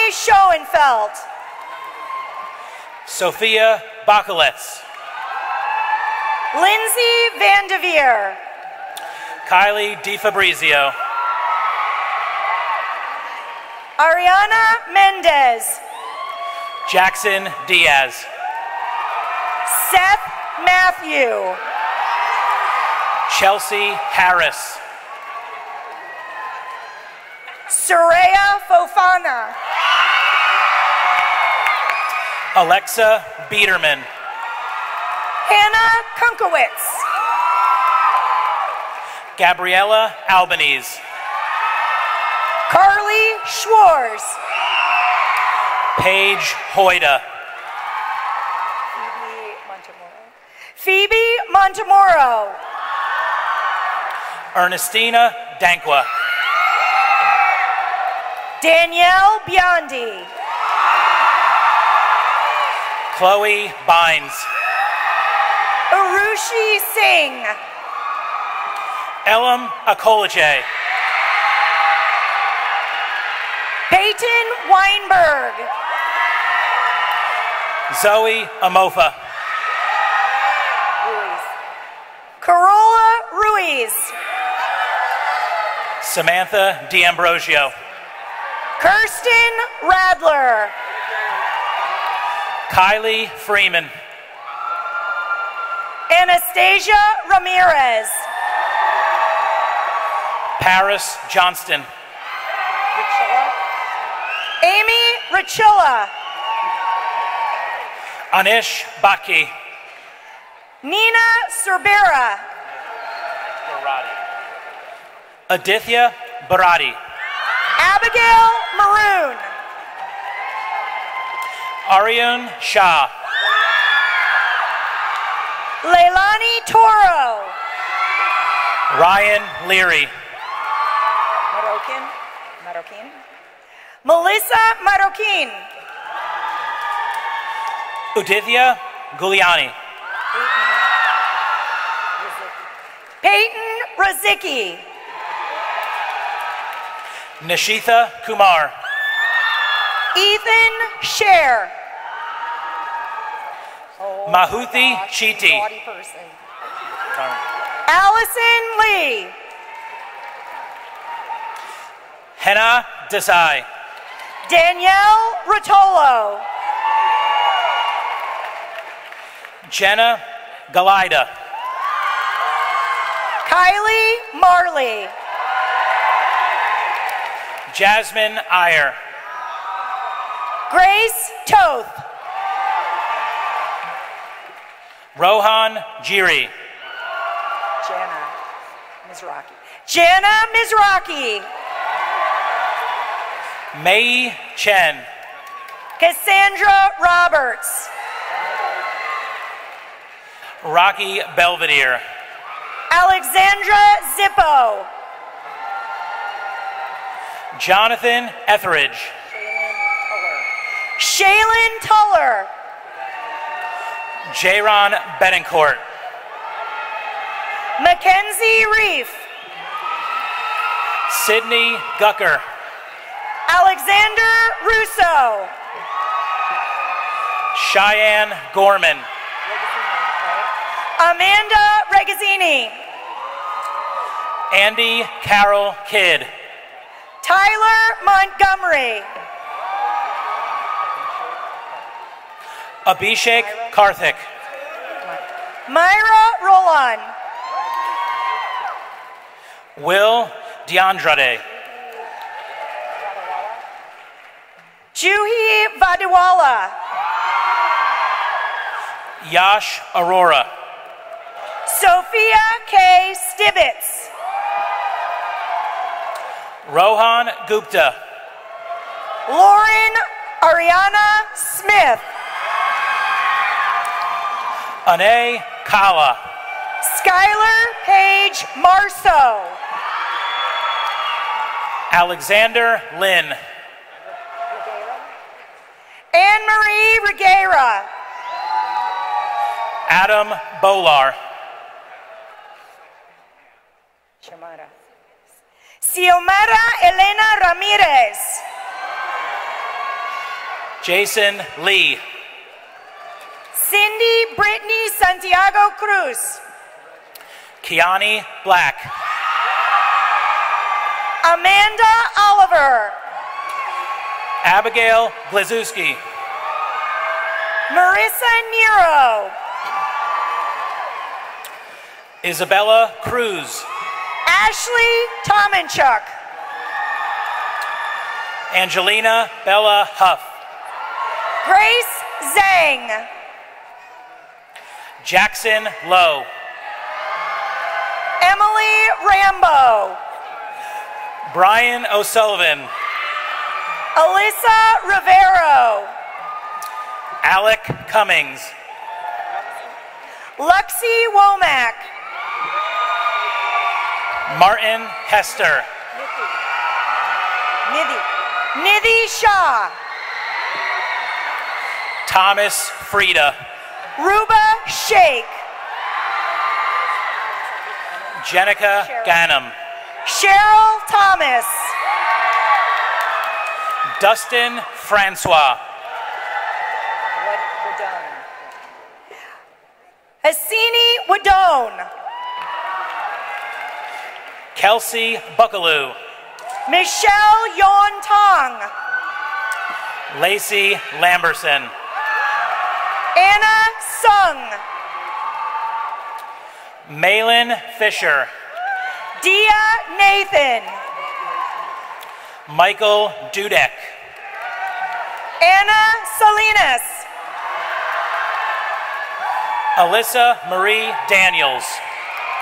Emily Schoenfeld. Sophia Bakalets. Lindsay Vandeveer. Kylie DiFabrizio. Ariana Mendez. Jackson Diaz. Seth Matthew. Chelsea Harris. Soraya Fofana. Alexa Biederman. Hannah Kunkowitz. Gabriella Albanese. Carly Schwartz. Paige Hoyda. Phoebe Montemoro. Ernestina Dankwa. Danielle Biondi. Chloe Bynes. Urushi Singh. Elam Akolache. Peyton Weinberg. Zoe Amofa. Corolla Ruiz. Samantha D'Ambrosio. Kirsten Radler. Kylie Freeman. Anastasia Ramirez. Paris Johnston. Amy Richilla. Anish Baki. Nina Cerbera. Adithya Barati. Abigail Maroon. Aryan Shah. Leilani Toro. Ryan Leary. Marokin. Marokin. Melissa Marokin. Udithya Guliani. Peyton Rozicki. Nishitha Kumar. Ethan Scher. Mahuthi Chiti. Allison Lee. Henna Desai. Danielle Rotolo. Jenna Galida. Kylie Marley. Jasmine Iyer. Grace Toth. Rohan Jiri. Jana Mizraki. Jana Mizraki. Mei Chen. Cassandra Roberts. Rocky Belvedere. Alexandra Zippo. Jonathan Etheridge. Shaylin Tuller. Jaron Betancourt. Mackenzie Reef. Sydney Gucker. Alexander Russo. Cheyenne Gorman. Amanda Regazzini. Andy Carroll Kidd. Tyler Montgomery. Abhishek Karthik. Myra Roland. Will DeAndrade. Juhi Vadiwala. Yash Aurora. Sophia K. Stibbits. Rohan Gupta. Lauren Ariana Smith. Ane Kala. Skylar Paige Marceau. Alexander Lynn. Anne Marie Reguera. Adam Bolar. Xiomara Elena Ramirez. Jason Lee. Cindy Brittany Santiago Cruz. Kiani Black. Amanda Oliver. Abigail Glazewski. Marissa Nero. Isabella Cruz. Ashley Tomanchuk. Angelina Bella Huff. Grace Zhang. Jackson Lowe. Emily Rambo. Brian O'Sullivan. Alyssa Rivero. Alec Cummings. Luxie Womack. Martin Hester. Nidhi. Nidhi Shah. Thomas Frida. Ruba Sheikh. Jenica Ganem. Cheryl Thomas. Dustin Francois. Hassini Wadone. Kelsey Buckaloo. Michelle Yon Tong. Lacey Lamberson. Anna Sung. Malin Fisher. Dia Nathan. Michael Dudek. Anna Salinas. Alyssa Marie Daniels.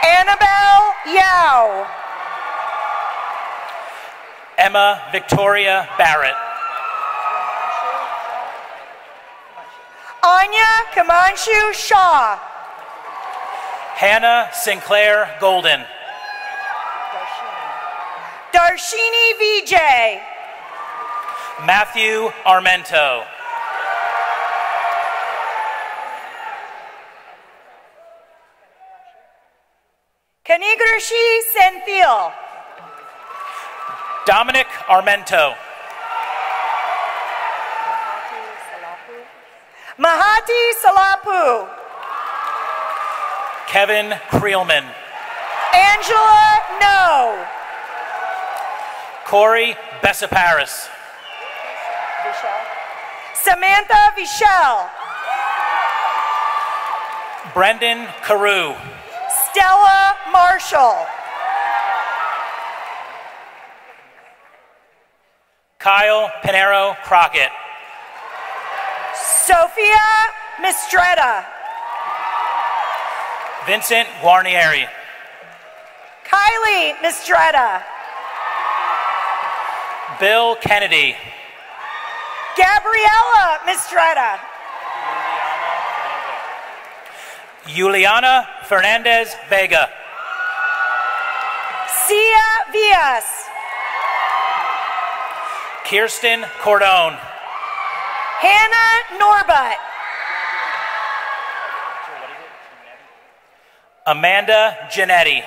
Annabelle Yao. Emma Victoria Barrett. Anya Kamanshu Shaw. Hannah Sinclair Golden. Darshini Vijay. Matthew Armento. Kanigrashi Senthil. Dominic Armento. Mahati Salapu. Kevin Creelman. Angela No. Corey Bessaparis. Samantha Vichel. Brendan Carew. Stella Marshall. Kyle Pinero Crockett. Sophia Mistretta. Vincent Guarnieri. Kylie Mistretta. Bill Kennedy. Gabriella Mistretta. Juliana Fernandez Vega. Sia Vias. Kirsten Cordone. Hannah Norbut. Amanda Janetti.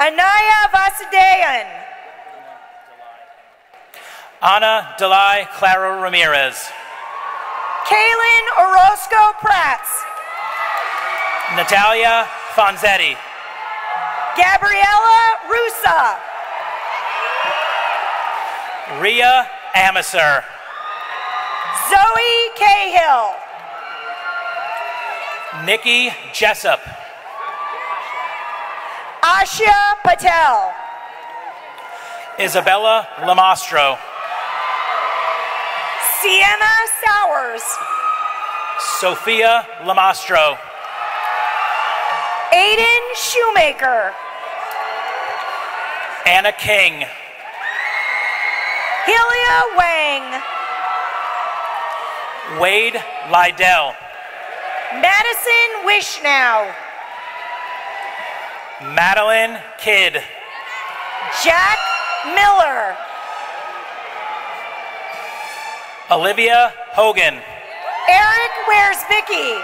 Anaya Vasudevan. Ana Delay Clara Ramirez. Kaylin Orozco Prats. Natalia Fonzetti. Gabriella Rusa. Ria Amiser. Zoe Cahill. Nikki Jessup. Asha Patel. Isabella Lamastro. Sienna Sowers. Sophia Lamastro. Aiden Shoemaker. Anna King. Helia Wang. Wade Lydell. Madison Wishnow. Madeline Kidd. Jack Miller. Olivia Hogan. Eric Where's Vicky?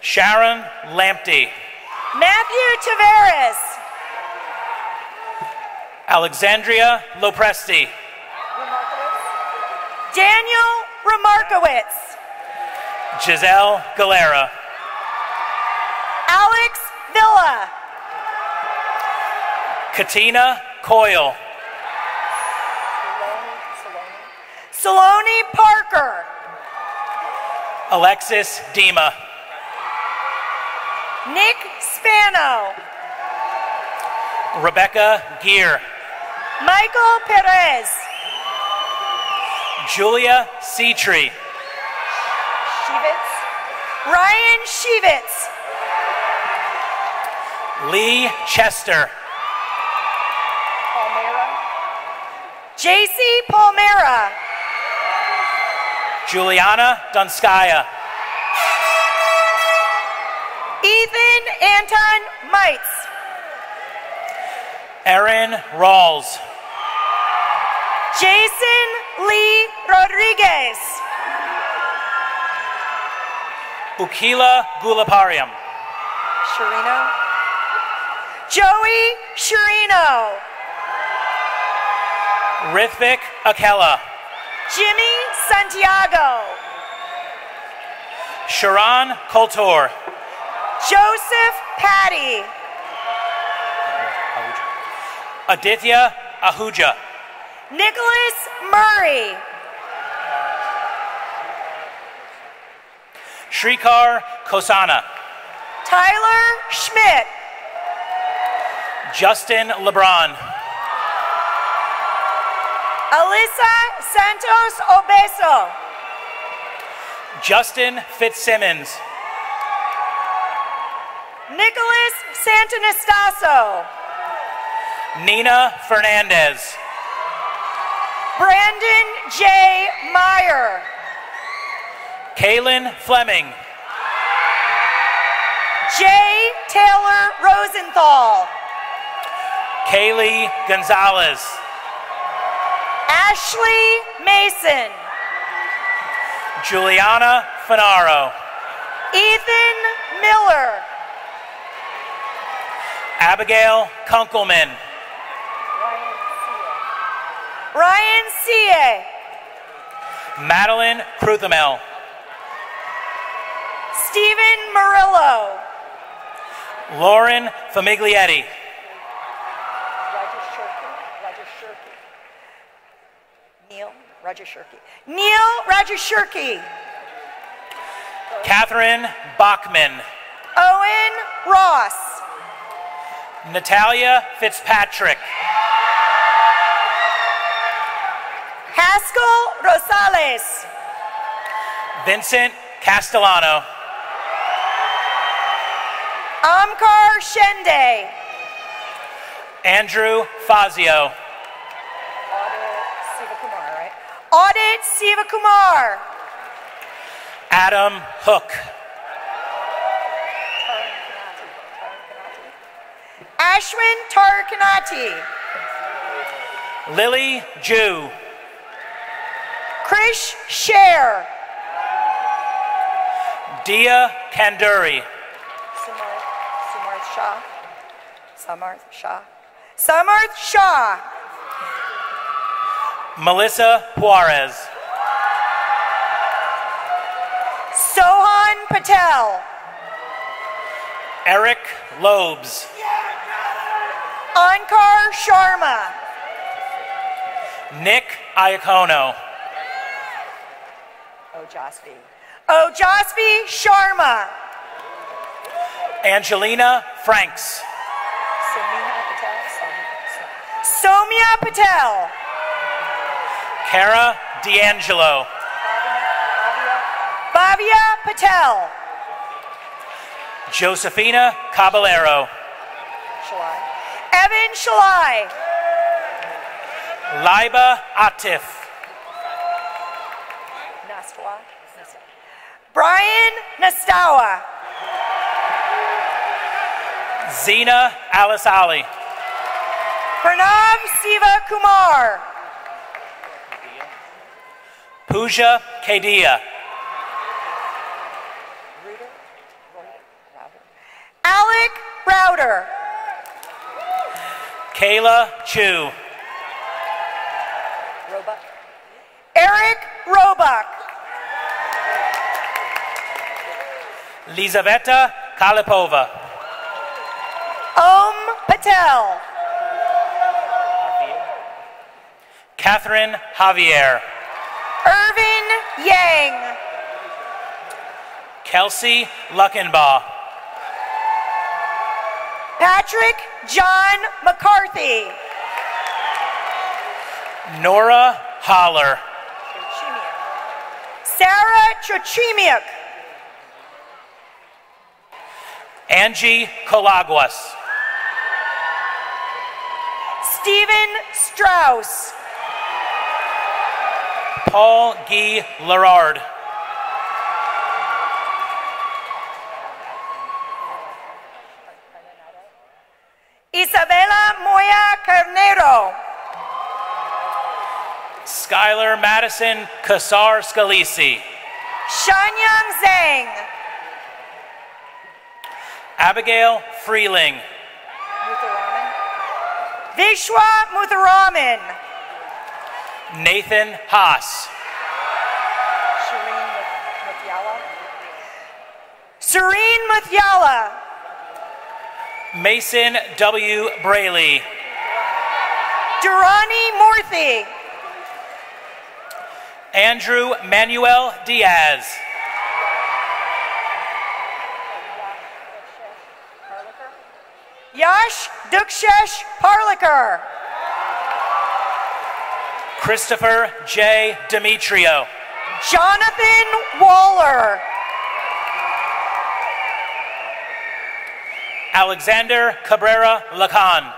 Sharon Lamptey. Matthew Tavares. Alexandria Lopresti. Daniel Remarkowitz. Giselle Galera. Alex Villa. Katina Coyle. Saloni Parker. Alexis Dima. Nick Spano. Rebecca Gear. Michael Perez. Julia Seatree. Shevitz. Ryan Shevitz. Lee Chester. JC Palmera. Juliana Donskaya. Ethan Anton Mites. Erin Rawls. Jason Lee Rodriguez. Ukila Gulapariam. Sharino. Joey Sharino. Rithvik Akella. Jimmy Santiago. Sharon Koltor. Joseph Patty. Aditya Ahuja. Nicholas Murray. Shrikar Kosana. Tyler Schmidt. Justin LeBron. Alyssa Santos Obeso. Justin Fitzsimmons. Nicholas Santanastaso. Nina Fernandez. Brandon J. Meyer. Kaylin Fleming. Jay Taylor Rosenthal. Kaylee Gonzalez. Ashley Mason. Juliana Finaro. Ethan Miller. Abigail Kunkelman. Ryan C.A. Madeline Kruthamel. Stephen Murillo. Lauren Famiglietti. Roger Shirky. Roger Shirky. Neil Roger Shirky. Neil Roger Shirky. Catherine Bachman. Owen Ross. Natalia Fitzpatrick. Haskell Rosales. Vincent Castellano. Amkar Shende. Andrew Fazio. Audit Siva Kumar. Adam Hook. Ashwin Tarakanati. Lily Jew. Krish Sher. Dia Kanduri. Samarth, Samarth Shah. Samarth Shah. Samarth Shah. Melissa Juarez. Sohan Patel. Eric Lobes. Ankar Sharma. Nick Iacono. Ojasvi. Ojasvi Sharma. Angelina Franks. Somia Patel. Somia Patel. Kara D'Angelo. Bhavya Patel. Josephina Caballero. Shalai. Evan Shalai. Liba Atif. Nastawa. Brian Nastawa. Zena Alice Ali. Pranav Siva Kumar. Pooja Kedia. Alec Browder. Kayla Chu. Eric Roebuck. Lizaveta Kalipova. Om Patel. Catherine Javier. Irvin Yang. Kelsey Luckenbaugh. Patrick John McCarthy. Nora Holler. Sarah Trochimiuk. Angie Colaguas. Stephen Strauss. Paul Guy Lerard. Isabela Moya Carnero. Skylar Madison Kassar Scalisi. Shanyang Zhang. Abigail Freeling. Vishwa Muthuraman. Nathan Haas. Serene Muthyala. Mason W. Braley. Durrani Murthy. Andrew Manuel Diaz. Yash Dukshesh Parlikar. Christopher J. Demetrio. Jonathan Waller. Alexander Cabrera Lacan.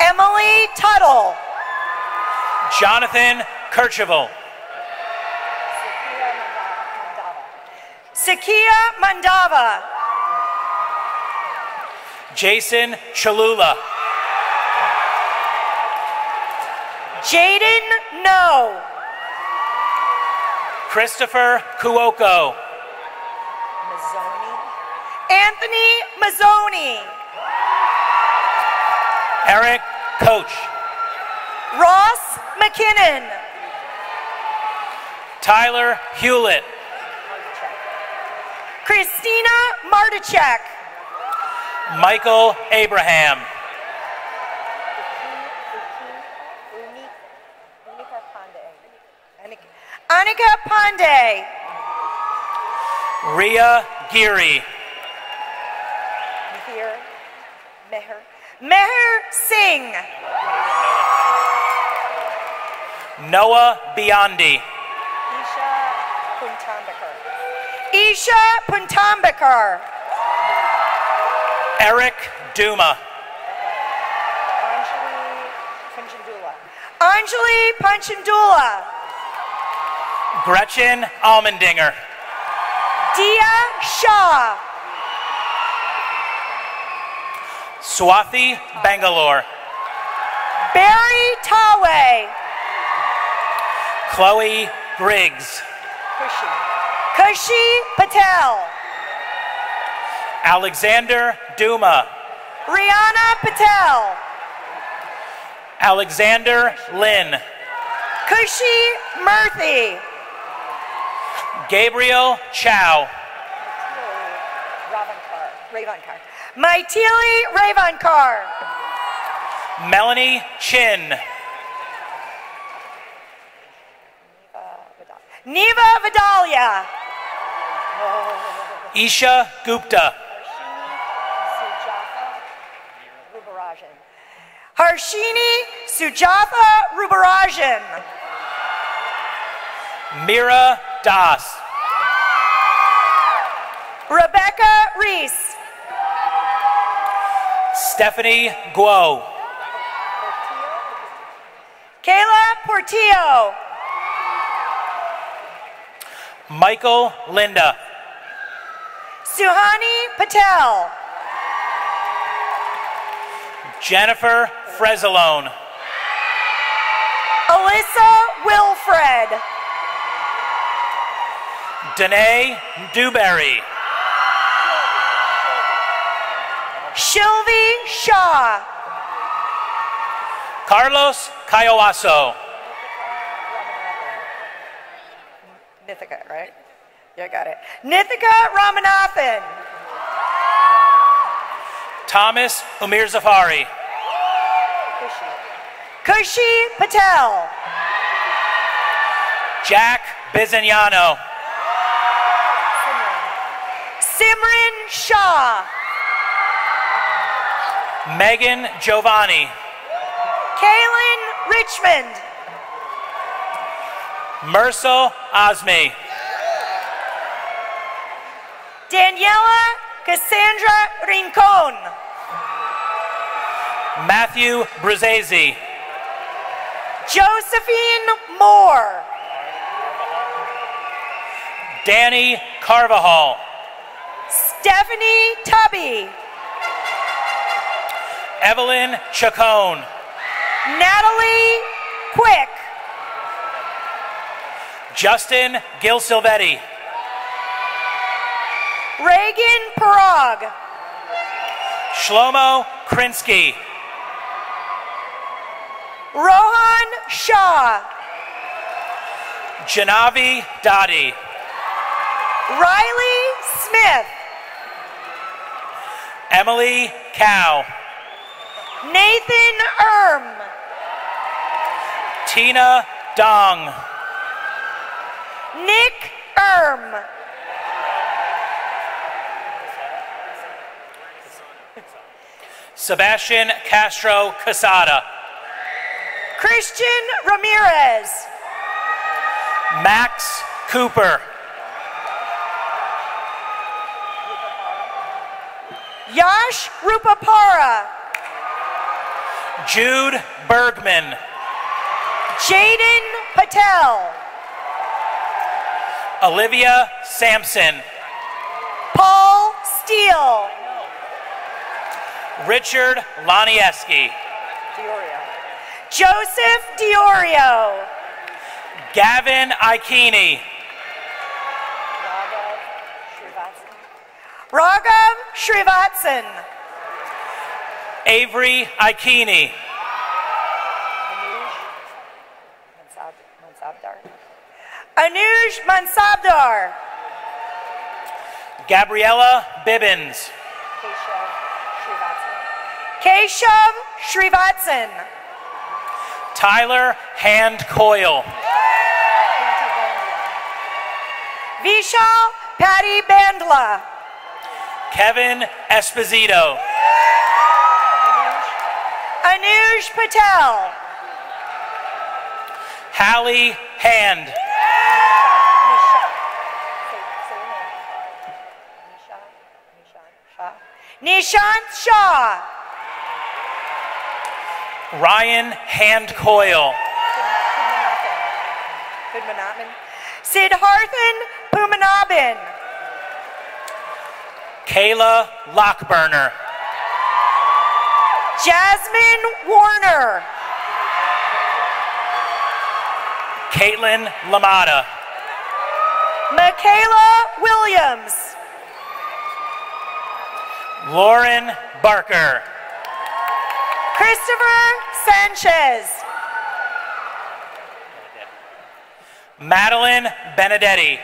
Emily Tuttle. Jonathan Kercheval. Sakia Mandava. Jason Cholula. Jaden No. Christopher Kuoko. Anthony Mazzoni. Eric Coach. Ross McKinnon. Tyler Hewlett. Christina Martichek. Michael Abraham. Anika Pandey. Ria Geary. Mihir. Meher. Meher Singh. Noah Biondi. Isha Puntambakar. Isha Puntambakar. Eric Duma. Anjali Panchandula. Gretchen Almendinger. Dia Shah. Swathi Bangalore. Barry Tawe. Chloe Griggs. Kushi Patel. Alexander Duma. Rihanna Patel. Alexander Lynn. Kushi Murthy. Gabriel Chow. Ravankar. Maitili Ravankar. Melanie Chin. Neva Vidalia. Isha Gupta. Harshini Sujatha Rubarajan. Mira Das. Rebecca Reese. Stephanie Guo. Kayla Portillo. Michael Linda. Suhani Patel. Jennifer Fresalone. Alyssa Wilfred. Danae Dewberry. Shilvi Shaw. Carlos Cayowaso. Nithika, right? Yeah, got it. Nithika Ramanathan. Thomas Umir Zafari. Kushi Patel. Jack Bizignano. Simran Shah. Megan Giovanni. Kaylin Richmond. Mersal Osme. Daniela Cassandra Rincon. Matthew Brazesi. Josephine Moore. Danny Carvajal. Stephanie Tubby. Evelyn Chacon. Natalie Quick. Justin Gil Silvetti. Reagan Parag. Shlomo Krinsky. Rohan Shah. Janavi Dottie. Riley Smith. Emily Cow. Nathan Erm. Tina Dong. Nick Erm. Sebastian Castro Casada. Christian Ramirez. Max Cooper. Yash Rupapara. Jude Bergman. Jaden Patel. Olivia Sampson. Paul Steele. Richard Lonieski. Joseph Diorio. Gavin Ikeni. Raghav Srivatsan. Avery Ikeni. Anuj Mansabdar. Gabriella Bibbins. Keshav Srivatsan. Tyler Hand Coyle. Vishal Patty Bandla. Kevin Esposito. Anuj Patel. Hallie Hand. Nishant Shah. Ryan Hand Coyle. Siddharthan Pumanabin. Kayla Lockburner. Jasmine Warner. Caitlin Lamada. Michaela Williams. Lauren Barker. Christopher Sanchez. Madeline Benedetti.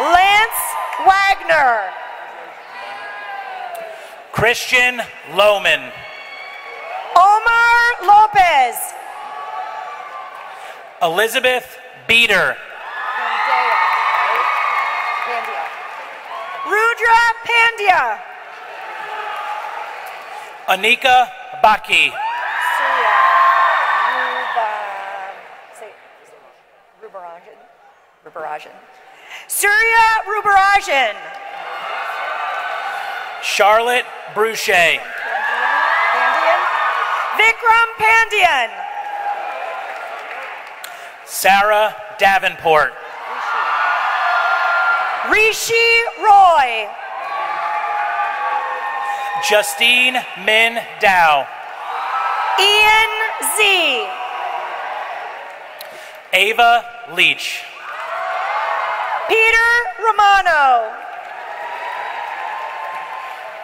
Lance Wagner. Christian Lohman. Omar Lopez. Elizabeth Beater. Rudra Pandya. Anika Baki. Surya Ruba, say, Rubarajan. Rubarajan. Surya Rubarajan. Charlotte Bruchet. Pandian. Vikram Pandian. Sarah Davenport. Rishi Roy. Justine Min Dow. Z. Ava Leach. Peter Romano.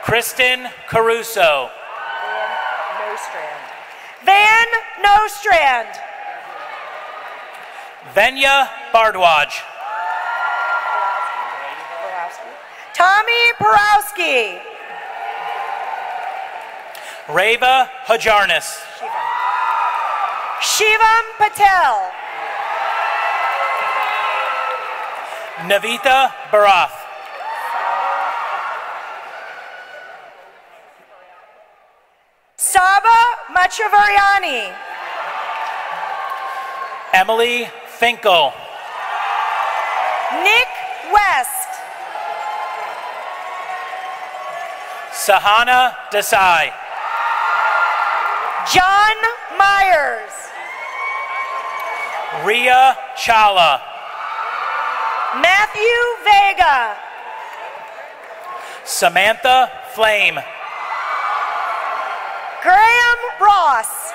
Kristen Caruso. Van Nostrand. Van Nostrand. Venya Bardwaj. Tommy Porowski. Reva Hajarnis. Shivam Patel. Navita Barath. Saba Machavariani. Emily Finkel. Nick West. Sahana Desai. John Myers. Ria Chala. Matthew Vega. Samantha Flame. Graham Ross.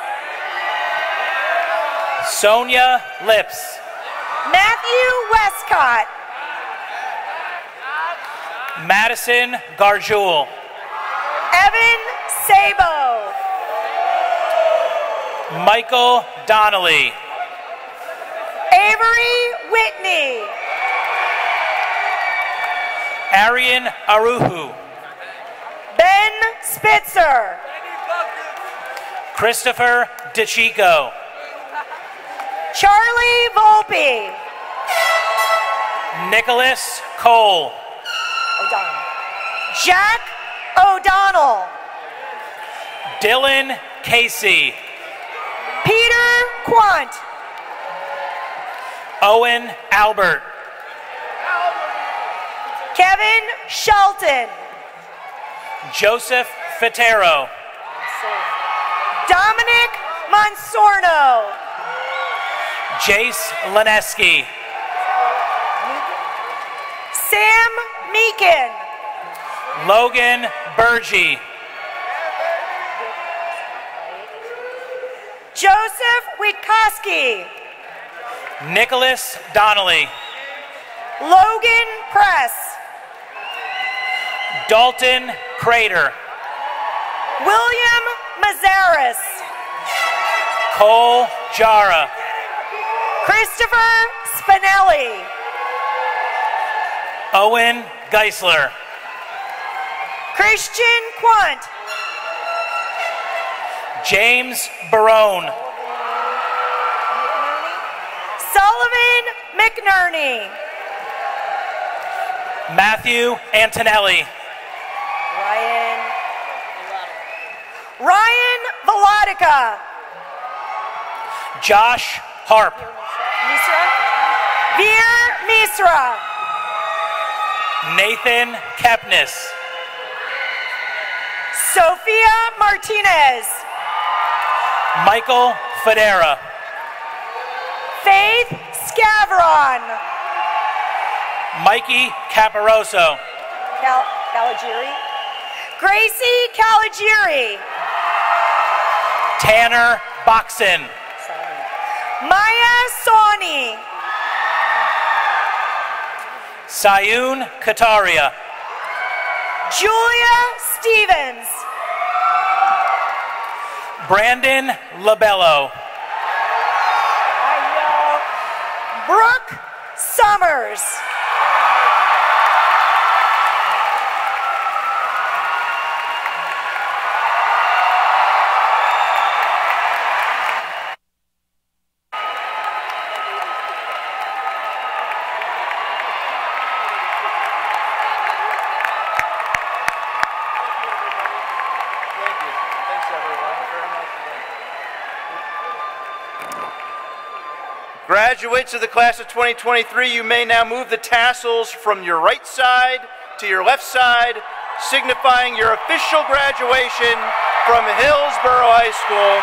Sonia Lips. Matthew Westcott. Madison Garjul. Evan Sabo. Michael Donnelly. Avery Whitney. Arian Aruhu. Ben Spitzer. Christopher DeChico. Charlie Volpe. Nicholas Cole. O'Donnell. Jack O'Donnell. Dylan Casey. Peter Quant. Owen Albert. Kevin Shelton. Joseph Fitero. Dominic Monsorno. Jace Lineski. Sam Meekin. Logan Burgee. Joseph Witkowski. Nicholas Donnelly. Logan Press. Dalton Crater. William Mazaris. Cole Jara. Christopher Spinelli. Owen Geisler. Christian Quant. James Barone. Sullivan McNerney. Matthew Antonelli. Ryan. Ryan Velodica. Josh Harp. Misra. Veer Misra. Nathan Kepnis. Sophia Martinez. Michael Federa. Faith Scavron. Mikey Caparoso. Cal- Caligiri. Gracie Caligiri. Tanner Boxon. Maya Sawni. Sayun Kataria. Julia Stevens. Brandon Labello. Brooke Summers. Graduates of the class of 2023, you may now move the tassels from your right side to your left side, signifying your official graduation from Hillsborough High School.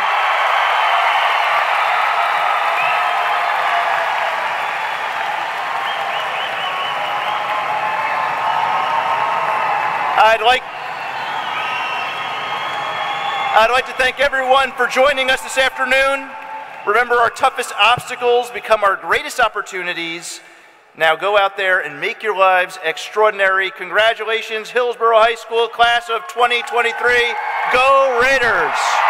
I'd like I'd like to thank everyone for joining us this afternoon. Remember, our toughest obstacles become our greatest opportunities. Now go out there and make your lives extraordinary. Congratulations, Hillsborough High School class of 2023. Go Raiders!